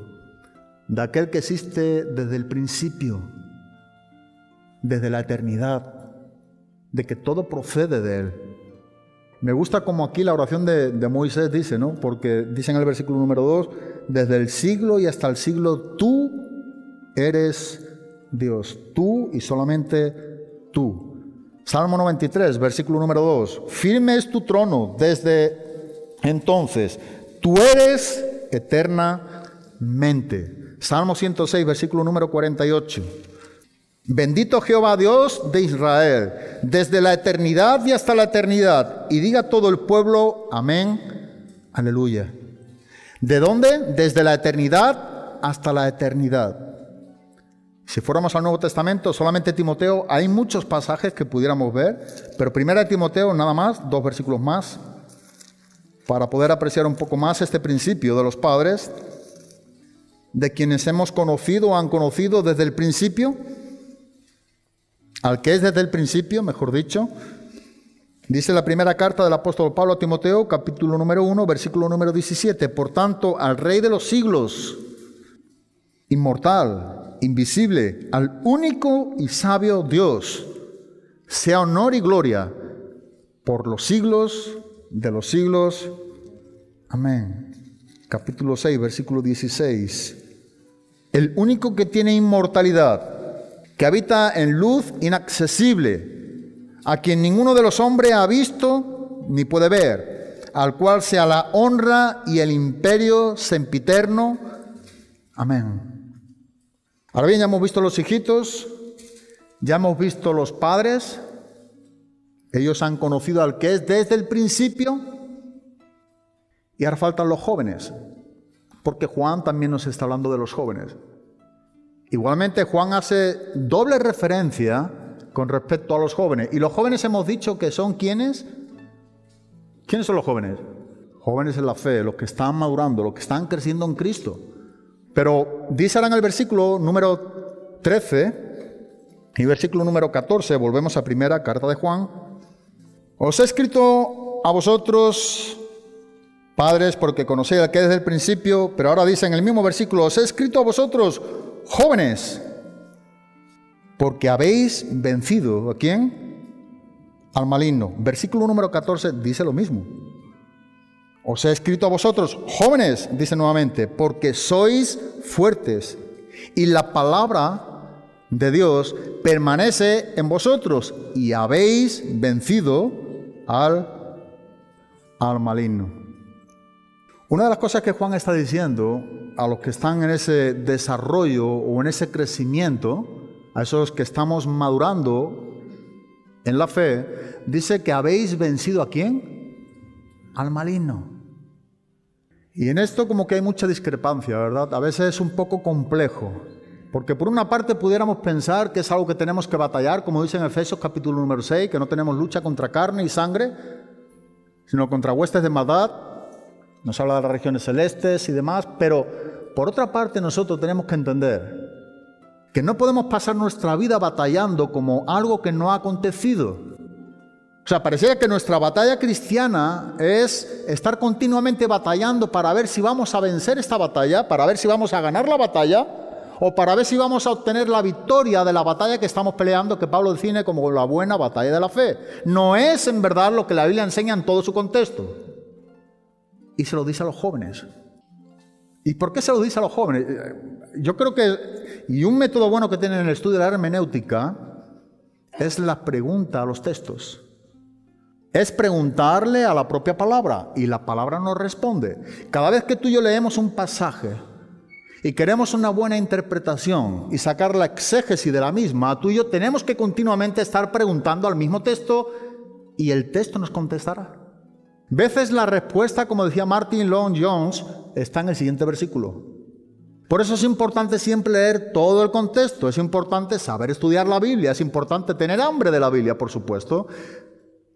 de aquel que existe desde el principio. desde la eternidad, de que todo procede de Él. Me gusta como aquí la oración de, Moisés dice, ¿no? Porque dice en el versículo número 2, desde el siglo y hasta el siglo tú eres Dios, tú y solamente tú. Salmo 93, versículo número 2, firme es tu trono desde entonces, tú eres eternamente. Salmo 106, versículo número 48. Bendito Jehová Dios de Israel, desde la eternidad y hasta la eternidad. Y diga todo el pueblo, amén, aleluya. ¿De dónde? Desde la eternidad hasta la eternidad. Si fuéramos al Nuevo Testamento, solamente Timoteo, hay muchos pasajes que pudiéramos ver, pero primera Timoteo nada más, dos versículos más, para poder apreciar un poco más este principio de los padres, de quienes hemos conocido o han conocido desde el principio, al que es desde el principio, mejor dicho, dice la primera carta del apóstol Pablo a Timoteo, capítulo número 1, versículo número 17, por tanto, al Rey de los siglos, inmortal, invisible, al único y sabio Dios, sea honor y gloria por los siglos de los siglos. Amén. Capítulo 6, versículo 16. El único que tiene inmortalidad, que habita en luz inaccesible, a quien ninguno de los hombres ha visto ni puede ver, al cual sea la honra y el imperio sempiterno. Amén. Ahora bien, ya hemos visto los hijitos, ya hemos visto los padres, ellos han conocido al que es desde el principio, y ahora faltan los jóvenes, porque Juan también nos está hablando de los jóvenes. Igualmente Juan hace doble referencia con respecto a los jóvenes. Y los jóvenes hemos dicho que son quienes. ¿Quiénes son los jóvenes? Jóvenes en la fe, los que están madurando, los que están creciendo en Cristo. Pero dice ahora en el versículo número 13 y versículo número 14, volvemos a primera carta de Juan. Os he escrito a vosotros, padres, porque conocéis al que desde el principio, pero ahora dice en el mismo versículo, os he escrito a vosotros, jóvenes, porque habéis vencido a quién? Al maligno. Versículo número 14 dice lo mismo. Os he escrito a vosotros, jóvenes, dice nuevamente, porque sois fuertes y la palabra de Dios permanece en vosotros y habéis vencido al, al maligno. Una de las cosas que Juan está diciendo a los que están en ese desarrollo o en ese crecimiento, a esos que estamos madurando en la fe, dice que habéis vencido a quién? Al maligno. Y en esto como que hay mucha discrepancia, ¿verdad? A veces es un poco complejo. Porque por una parte pudiéramos pensar que es algo que tenemos que batallar, como dice en Efesios capítulo número 6, que no tenemos lucha contra carne y sangre, sino contra huestes de maldad, nos habla de las regiones celestes y demás, pero por otra parte nosotros tenemos que entender que no podemos pasar nuestra vida batallando como algo que no ha acontecido. O sea, pareciera que nuestra batalla cristiana es estar continuamente batallando para ver si vamos a vencer esta batalla, para ver si vamos a ganar la batalla, o para ver si vamos a obtener la victoria de la batalla que estamos peleando, que Pablo define como la buena batalla de la fe. No es en verdad lo que la Biblia enseña en todo su contexto y se lo dice a los jóvenes. ¿Y por qué se lo dice a los jóvenes? Yo creo que, y un método bueno que tienen en el estudio de la hermenéutica, es la pregunta a los textos. Es preguntarle a la propia palabra y la palabra nos responde. Cada vez que tú y yo leemos un pasaje y queremos una buena interpretación y sacar la exégesis de la misma, tú y yo tenemos que continuamente estar preguntando al mismo texto y el texto nos contestará. Veces la respuesta, como decía Martin Long Jones, está en el siguiente versículo. Por eso es importante siempre leer todo el contexto, es importante saber estudiar la Biblia, es importante tener hambre de la Biblia, por supuesto,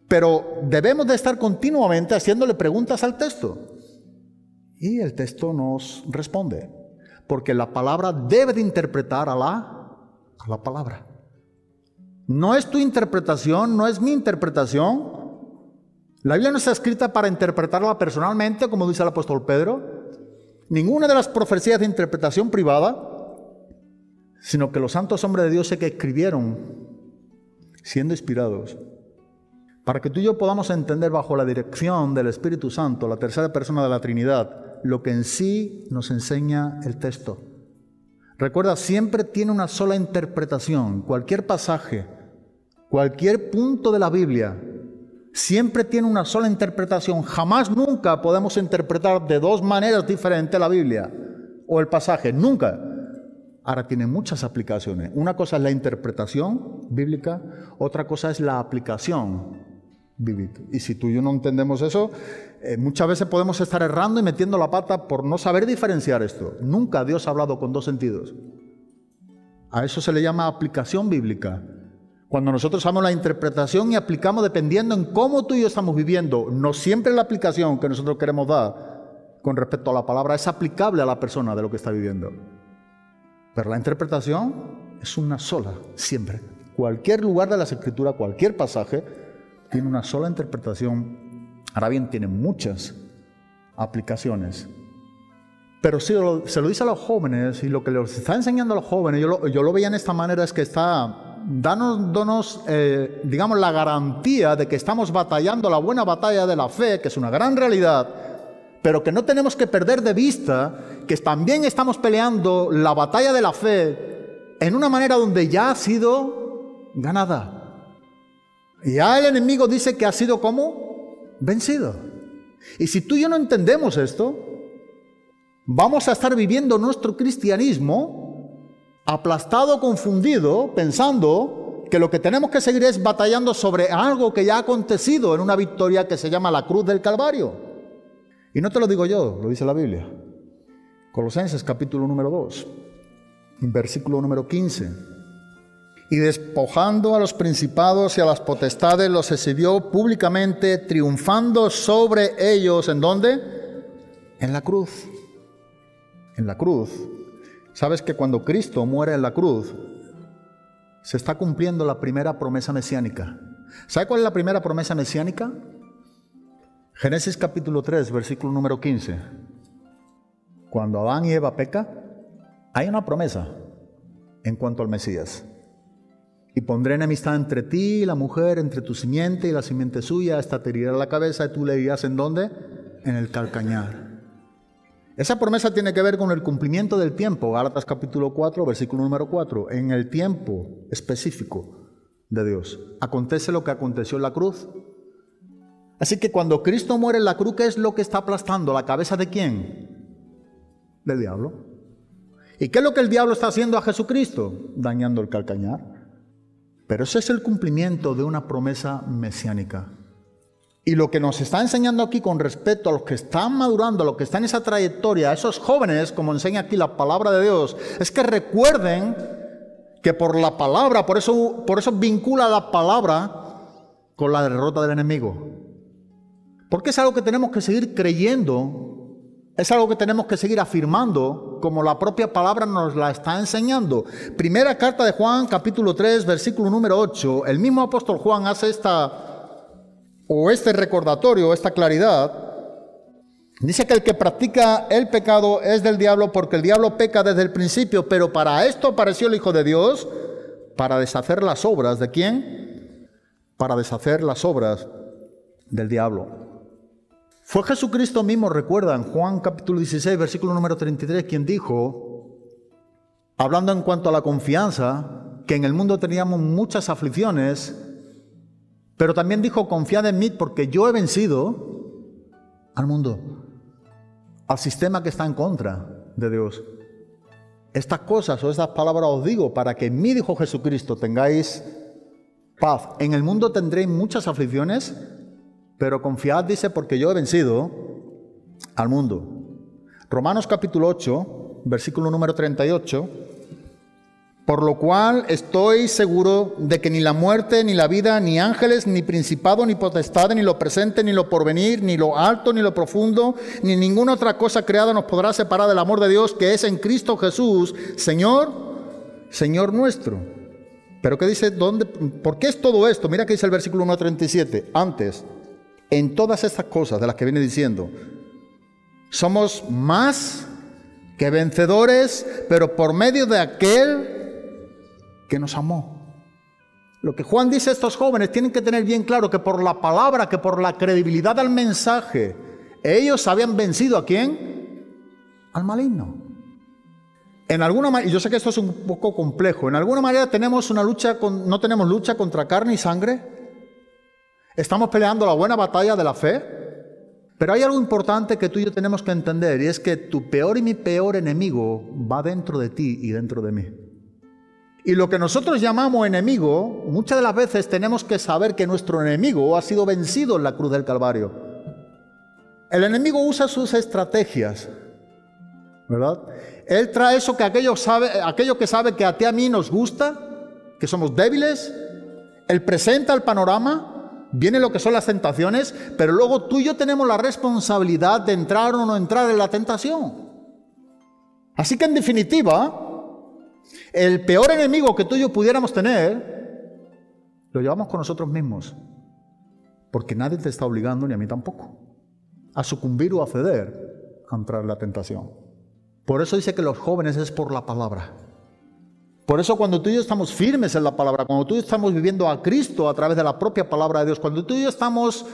pero debemos de estar continuamente haciéndole preguntas al texto. Y el texto nos responde, porque la palabra debe de interpretar a la, a la palabra. No es tu interpretación, no es mi interpretación, la Biblia no está escrita para interpretarla personalmente, como dice el apóstol Pedro. Ninguna de las profecías de interpretación privada, sino que los santos hombres de Dios sé que escribieron siendo inspirados, para que tú y yo podamos entender bajo la dirección del Espíritu Santo, la tercera persona de la Trinidad, lo que en sí nos enseña el texto. Recuerda, siempre tiene una sola interpretación. Cualquier pasaje, cualquier punto de la Biblia, siempre tiene una sola interpretación. Jamás, nunca podemos interpretar de dos maneras diferentes la Biblia o el pasaje. Nunca. Ahora tiene muchas aplicaciones. Una cosa es la interpretación bíblica, otra cosa es la aplicación bíblica. Y si tú y yo no entendemos eso, eh, muchas veces podemos estar errando y metiendo la pata por no saber diferenciar esto. Nunca Dios ha hablado con dos sentidos. A eso se le llama aplicación bíblica. Cuando nosotros hacemos la interpretación y aplicamos dependiendo en cómo tú y yo estamos viviendo, no siempre la aplicación que nosotros queremos dar con respecto a la palabra es aplicable a la persona de lo que está viviendo. Pero la interpretación es una sola, siempre. Cualquier lugar de las escrituras, cualquier pasaje, tiene una sola interpretación. Ahora bien, tiene muchas aplicaciones. Pero si se lo dice a los jóvenes y lo que les está enseñando a los jóvenes, yo lo, yo lo veía en esta manera, es que está dándonos, eh, digamos, la garantía de que estamos batallando la buena batalla de la fe, que es una gran realidad, pero que no tenemos que perder de vista que también estamos peleando la batalla de la fe en una manera donde ya ha sido ganada. Ya el enemigo dice que ha sido como vencido. Y si tú y yo no entendemos esto, vamos a estar viviendo nuestro cristianismo aplastado, confundido, pensando que lo que tenemos que seguir es batallando sobre algo que ya ha acontecido en una victoria que se llama la cruz del Calvario. Y no te lo digo yo, lo dice la Biblia. Colosenses capítulo número 2, versículo número 15. Y despojando a los principados y a las potestades, los exhibió públicamente, triunfando sobre ellos. ¿En dónde? En la cruz. En la cruz. Sabes que cuando Cristo muere en la cruz, se está cumpliendo la primera promesa mesiánica. ¿Sabe cuál es la primera promesa mesiánica? Génesis capítulo 3, versículo número 15. Cuando Adán y Eva peca, hay una promesa en cuanto al Mesías. Y pondré enemistad entre ti y la mujer, entre tu simiente y la simiente suya, hasta te herirá la cabeza y tú le dirás en dónde? En el calcañar. Esa promesa tiene que ver con el cumplimiento del tiempo, Gálatas capítulo 4, versículo número 4, en el tiempo específico de Dios. Acontece lo que aconteció en la cruz, Así que cuando Cristo muere en la cruz, ¿qué es lo que está aplastando? ¿La cabeza de quién? Del diablo. ¿Y qué es lo que el diablo está haciendo a Jesucristo? Dañando el calcañar. Pero ese es el cumplimiento de una promesa mesiánica. Y lo que nos está enseñando aquí con respecto a los que están madurando, a los que están en esa trayectoria, a esos jóvenes, como enseña aquí la palabra de Dios, es que recuerden que por la palabra, por eso, por eso vincula la palabra con la derrota del enemigo. Porque es algo que tenemos que seguir creyendo, es algo que tenemos que seguir afirmando, como la propia palabra nos la está enseñando. Primera carta de Juan, capítulo 3, versículo número 8. El mismo apóstol Juan hace esta, o este recordatorio, esta claridad. Dice que el que practica el pecado es del diablo porque el diablo peca desde el principio, pero para esto apareció el Hijo de Dios, para deshacer las obras de quién? Para deshacer las obras del diablo. Fue Jesucristo mismo, recuerdan, Juan capítulo 16, versículo número 33, quien dijo, hablando en cuanto a la confianza, que en el mundo teníamos muchas aflicciones, pero también dijo, confiad en mí porque yo he vencido al mundo, al sistema que está en contra de Dios. Estas cosas o estas palabras os digo para que en mí, dijo Jesucristo, tengáis paz. En el mundo tendréis muchas aflicciones, pero confiad, dice, porque yo he vencido al mundo. Romanos capítulo 8, versículo número 38. Por lo cual estoy seguro de que ni la muerte, ni la vida, ni ángeles, ni principado, ni potestad, ni lo presente, ni lo porvenir, ni lo alto, ni lo profundo, ni ninguna otra cosa creada nos podrá separar del amor de Dios que es en Cristo Jesús, Señor, Señor nuestro. Pero ¿qué dice? ¿Dónde? ¿Por qué es todo esto? Mira que dice el versículo 1.37. Antes, en todas estas cosas de las que viene diciendo, somos más que vencedores, pero por medio de aquel que nos amó. Lo que Juan dice a estos jóvenes tienen que tener bien claro que por la palabra, que por la credibilidad del mensaje, ellos habían vencido a quién? Al maligno. En alguna manera, yo sé que esto es un poco complejo, en alguna manera tenemos una lucha con, no tenemos lucha contra carne y sangre. Estamos peleando la buena batalla de la fe. Pero hay algo importante que tú y yo tenemos que entender y es que tu peor y mi peor enemigo va dentro de ti y dentro de mí. Y lo que nosotros llamamos enemigo, muchas de las veces tenemos que saber que nuestro enemigo ha sido vencido en la cruz del Calvario. El enemigo usa sus estrategias, ¿verdad? Él trae eso que aquello, sabe, aquello que sabe que a ti a mí nos gusta, que somos débiles. Él presenta el panorama, viene lo que son las tentaciones, pero luego tú y yo tenemos la responsabilidad de entrar o no entrar en la tentación. Así que en definitiva, el peor enemigo que tú y yo pudiéramos tener, lo llevamos con nosotros mismos. Porque nadie te está obligando, ni a mí tampoco, a sucumbir o a ceder a entrar en la tentación. Por eso dice que los jóvenes es por la palabra. Por eso cuando tú y yo estamos firmes en la palabra, cuando tú y yo estamos viviendo a Cristo a través de la propia palabra de Dios, cuando tú y yo estamos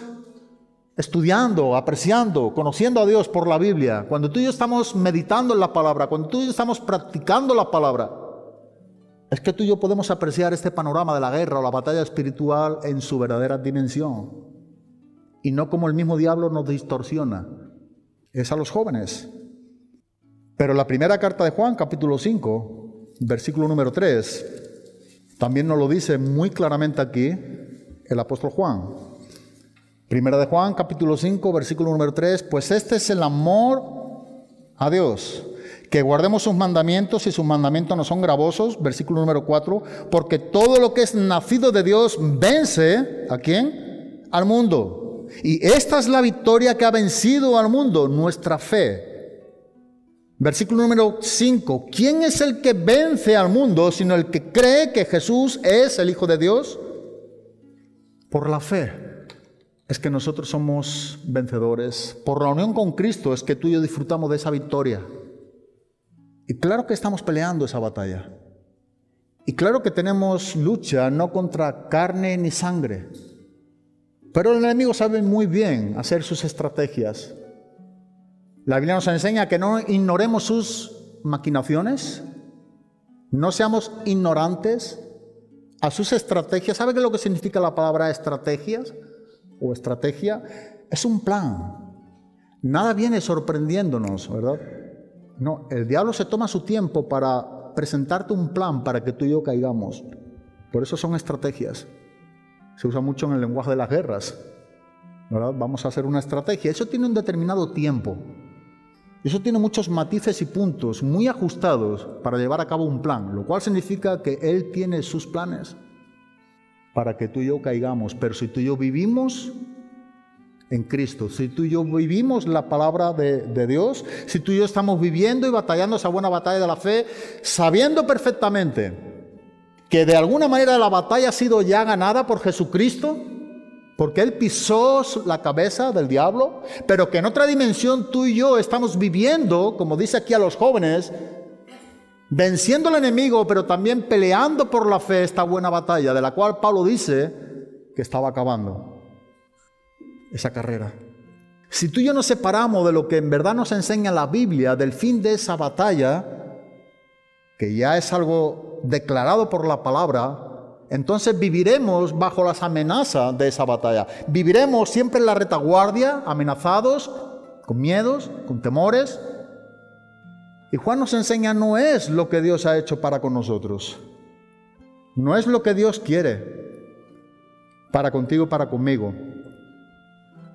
estudiando, apreciando, conociendo a Dios por la Biblia, cuando tú y yo estamos meditando en la palabra, cuando tú y yo estamos practicando la palabra, es que tú y yo podemos apreciar este panorama de la guerra o la batalla espiritual en su verdadera dimensión. Y no como el mismo diablo nos distorsiona. Es a los jóvenes. Pero la primera carta de Juan, capítulo 5, versículo número 3, también nos lo dice muy claramente aquí el apóstol Juan. Primera de Juan, capítulo 5, versículo número 3, pues este es el amor a Dios que guardemos sus mandamientos y sus mandamientos no son gravosos, versículo número 4, porque todo lo que es nacido de Dios vence a quién? Al mundo. Y esta es la victoria que ha vencido al mundo, nuestra fe. Versículo número 5, ¿quién es el que vence al mundo sino el que cree que Jesús es el Hijo de Dios? Por la fe es que nosotros somos vencedores. Por la unión con Cristo es que tú y yo disfrutamos de esa victoria. Y claro que estamos peleando esa batalla. Y claro que tenemos lucha no contra carne ni sangre. Pero el enemigo sabe muy bien hacer sus estrategias. La Biblia nos enseña que no ignoremos sus maquinaciones, no seamos ignorantes a sus estrategias. ¿Sabe qué es lo que significa la palabra estrategias o estrategia? Es un plan. Nada viene sorprendiéndonos, ¿verdad? No, el diablo se toma su tiempo para presentarte un plan para que tú y yo caigamos. Por eso son estrategias. Se usa mucho en el lenguaje de las guerras. ¿verdad? Vamos a hacer una estrategia. Eso tiene un determinado tiempo. Eso tiene muchos matices y puntos muy ajustados para llevar a cabo un plan, lo cual significa que Él tiene sus planes para que tú y yo caigamos. Pero si tú y yo vivimos en Cristo. Si tú y yo vivimos la palabra de, Dios, si tú y yo estamos viviendo y batallando esa buena batalla de la fe, sabiendo perfectamente que de alguna manera la batalla ha sido ya ganada por Jesucristo, porque Él pisó la cabeza del diablo, pero que en otra dimensión tú y yo estamos viviendo, como dice aquí a los jóvenes, venciendo al enemigo, pero también peleando por la fe esta buena batalla, de la cual Pablo dice que estaba acabando esa carrera. Si tú y yo nos separamos de lo que en verdad nos enseña la Biblia, del fin de esa batalla, que ya es algo declarado por la palabra, entonces viviremos bajo las amenazas de esa batalla. Viviremos siempre en la retaguardia, amenazados, con miedos, con temores. Y Juan nos enseña no es lo que Dios ha hecho para con nosotros. No es lo que Dios quiere para contigo, para conmigo.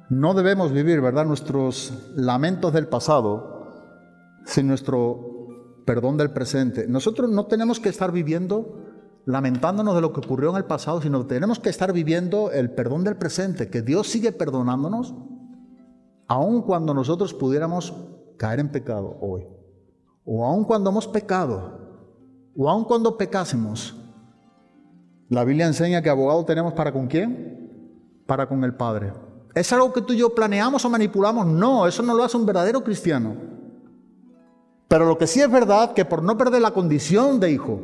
No debemos vivir, ¿verdad?, nuestros lamentos del pasado sin nuestro perdón del presente. Nosotros no tenemos que estar viviendo lamentándonos de lo que ocurrió en el pasado, sino tenemos que estar viviendo el perdón del presente, que Dios sigue perdonándonos, aun cuando nosotros pudiéramos caer en pecado hoy, o aun cuando hemos pecado, o aun cuando pecásemos. La Biblia enseña que abogado tenemos para con quién? Para con el Padre. ¿Es algo que tú y yo planeamos o manipulamos? No, eso no lo hace un verdadero cristiano. Pero lo que sí es verdad que por no perder la condición de hijo,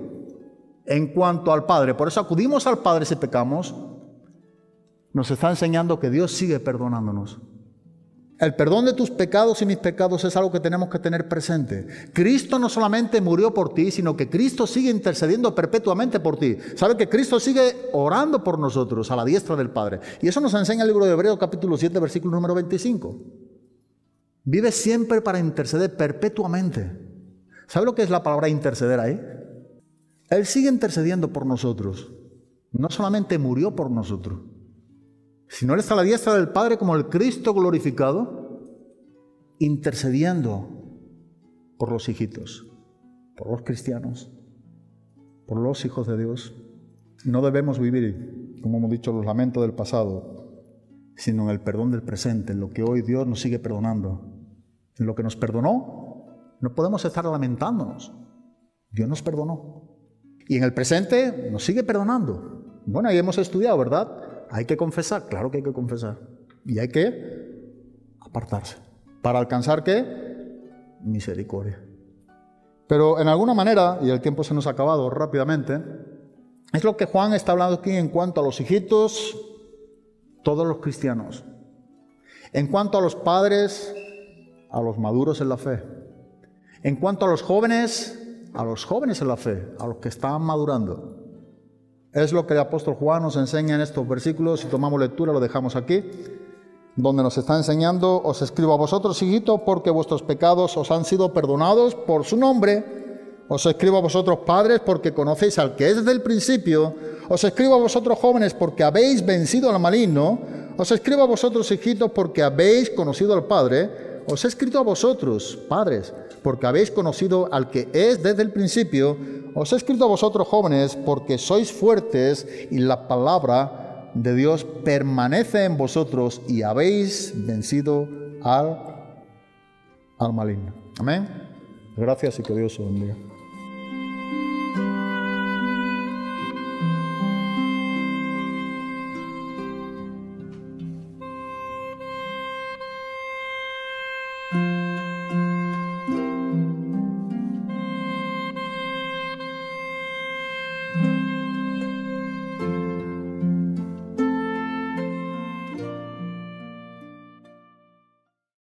en cuanto al Padre. Por eso acudimos al Padre si pecamos. Nos está enseñando que Dios sigue perdonándonos. El perdón de tus pecados y mis pecados es algo que tenemos que tener presente. Cristo no solamente murió por ti, sino que Cristo sigue intercediendo perpetuamente por ti. ¿Sabe que Cristo sigue orando por nosotros a la diestra del Padre? Y eso nos enseña el libro de Hebreos capítulo 7, versículo número 25. Vive siempre para interceder perpetuamente. ¿Sabe lo que es la palabra interceder ahí? Él sigue intercediendo por nosotros. No solamente murió por nosotros, si no Él está a la diestra del Padre como el Cristo glorificado, intercediendo por los hijitos, por los cristianos, por los hijos de Dios. No debemos vivir, como hemos dicho, los lamentos del pasado, sino en el perdón del presente, en lo que hoy Dios nos sigue perdonando. En lo que nos perdonó, no podemos estar lamentándonos. Dios nos perdonó. Y en el presente nos sigue perdonando. Bueno, ahí hemos estudiado, ¿verdad? Hay que confesar, claro que hay que confesar. Y hay que apartarse. ¿Para alcanzar qué? Misericordia. Pero en alguna manera, y el tiempo se nos ha acabado rápidamente, es lo que Juan está hablando aquí en cuanto a los hijitos, todos los cristianos. En cuanto a los padres, a los maduros en la fe. En cuanto a los jóvenes, a los jóvenes en la fe, a los que están madurando. Es lo que el apóstol Juan nos enseña en estos versículos. Si tomamos lectura, lo dejamos aquí, donde nos está enseñando, os escribo a vosotros, hijitos, porque vuestros pecados os han sido perdonados por su nombre. Os escribo a vosotros, padres, porque conocéis al que es desde el principio. Os escribo a vosotros, jóvenes, porque habéis vencido al maligno. Os escribo a vosotros, hijitos, porque habéis conocido al Padre. Os he escrito a vosotros, padres, porque habéis conocido al que es desde el principio. Os he escrito a vosotros jóvenes porque sois fuertes y la palabra de Dios permanece en vosotros y habéis vencido al, al maligno. Amén. Gracias y que Dios os bendiga.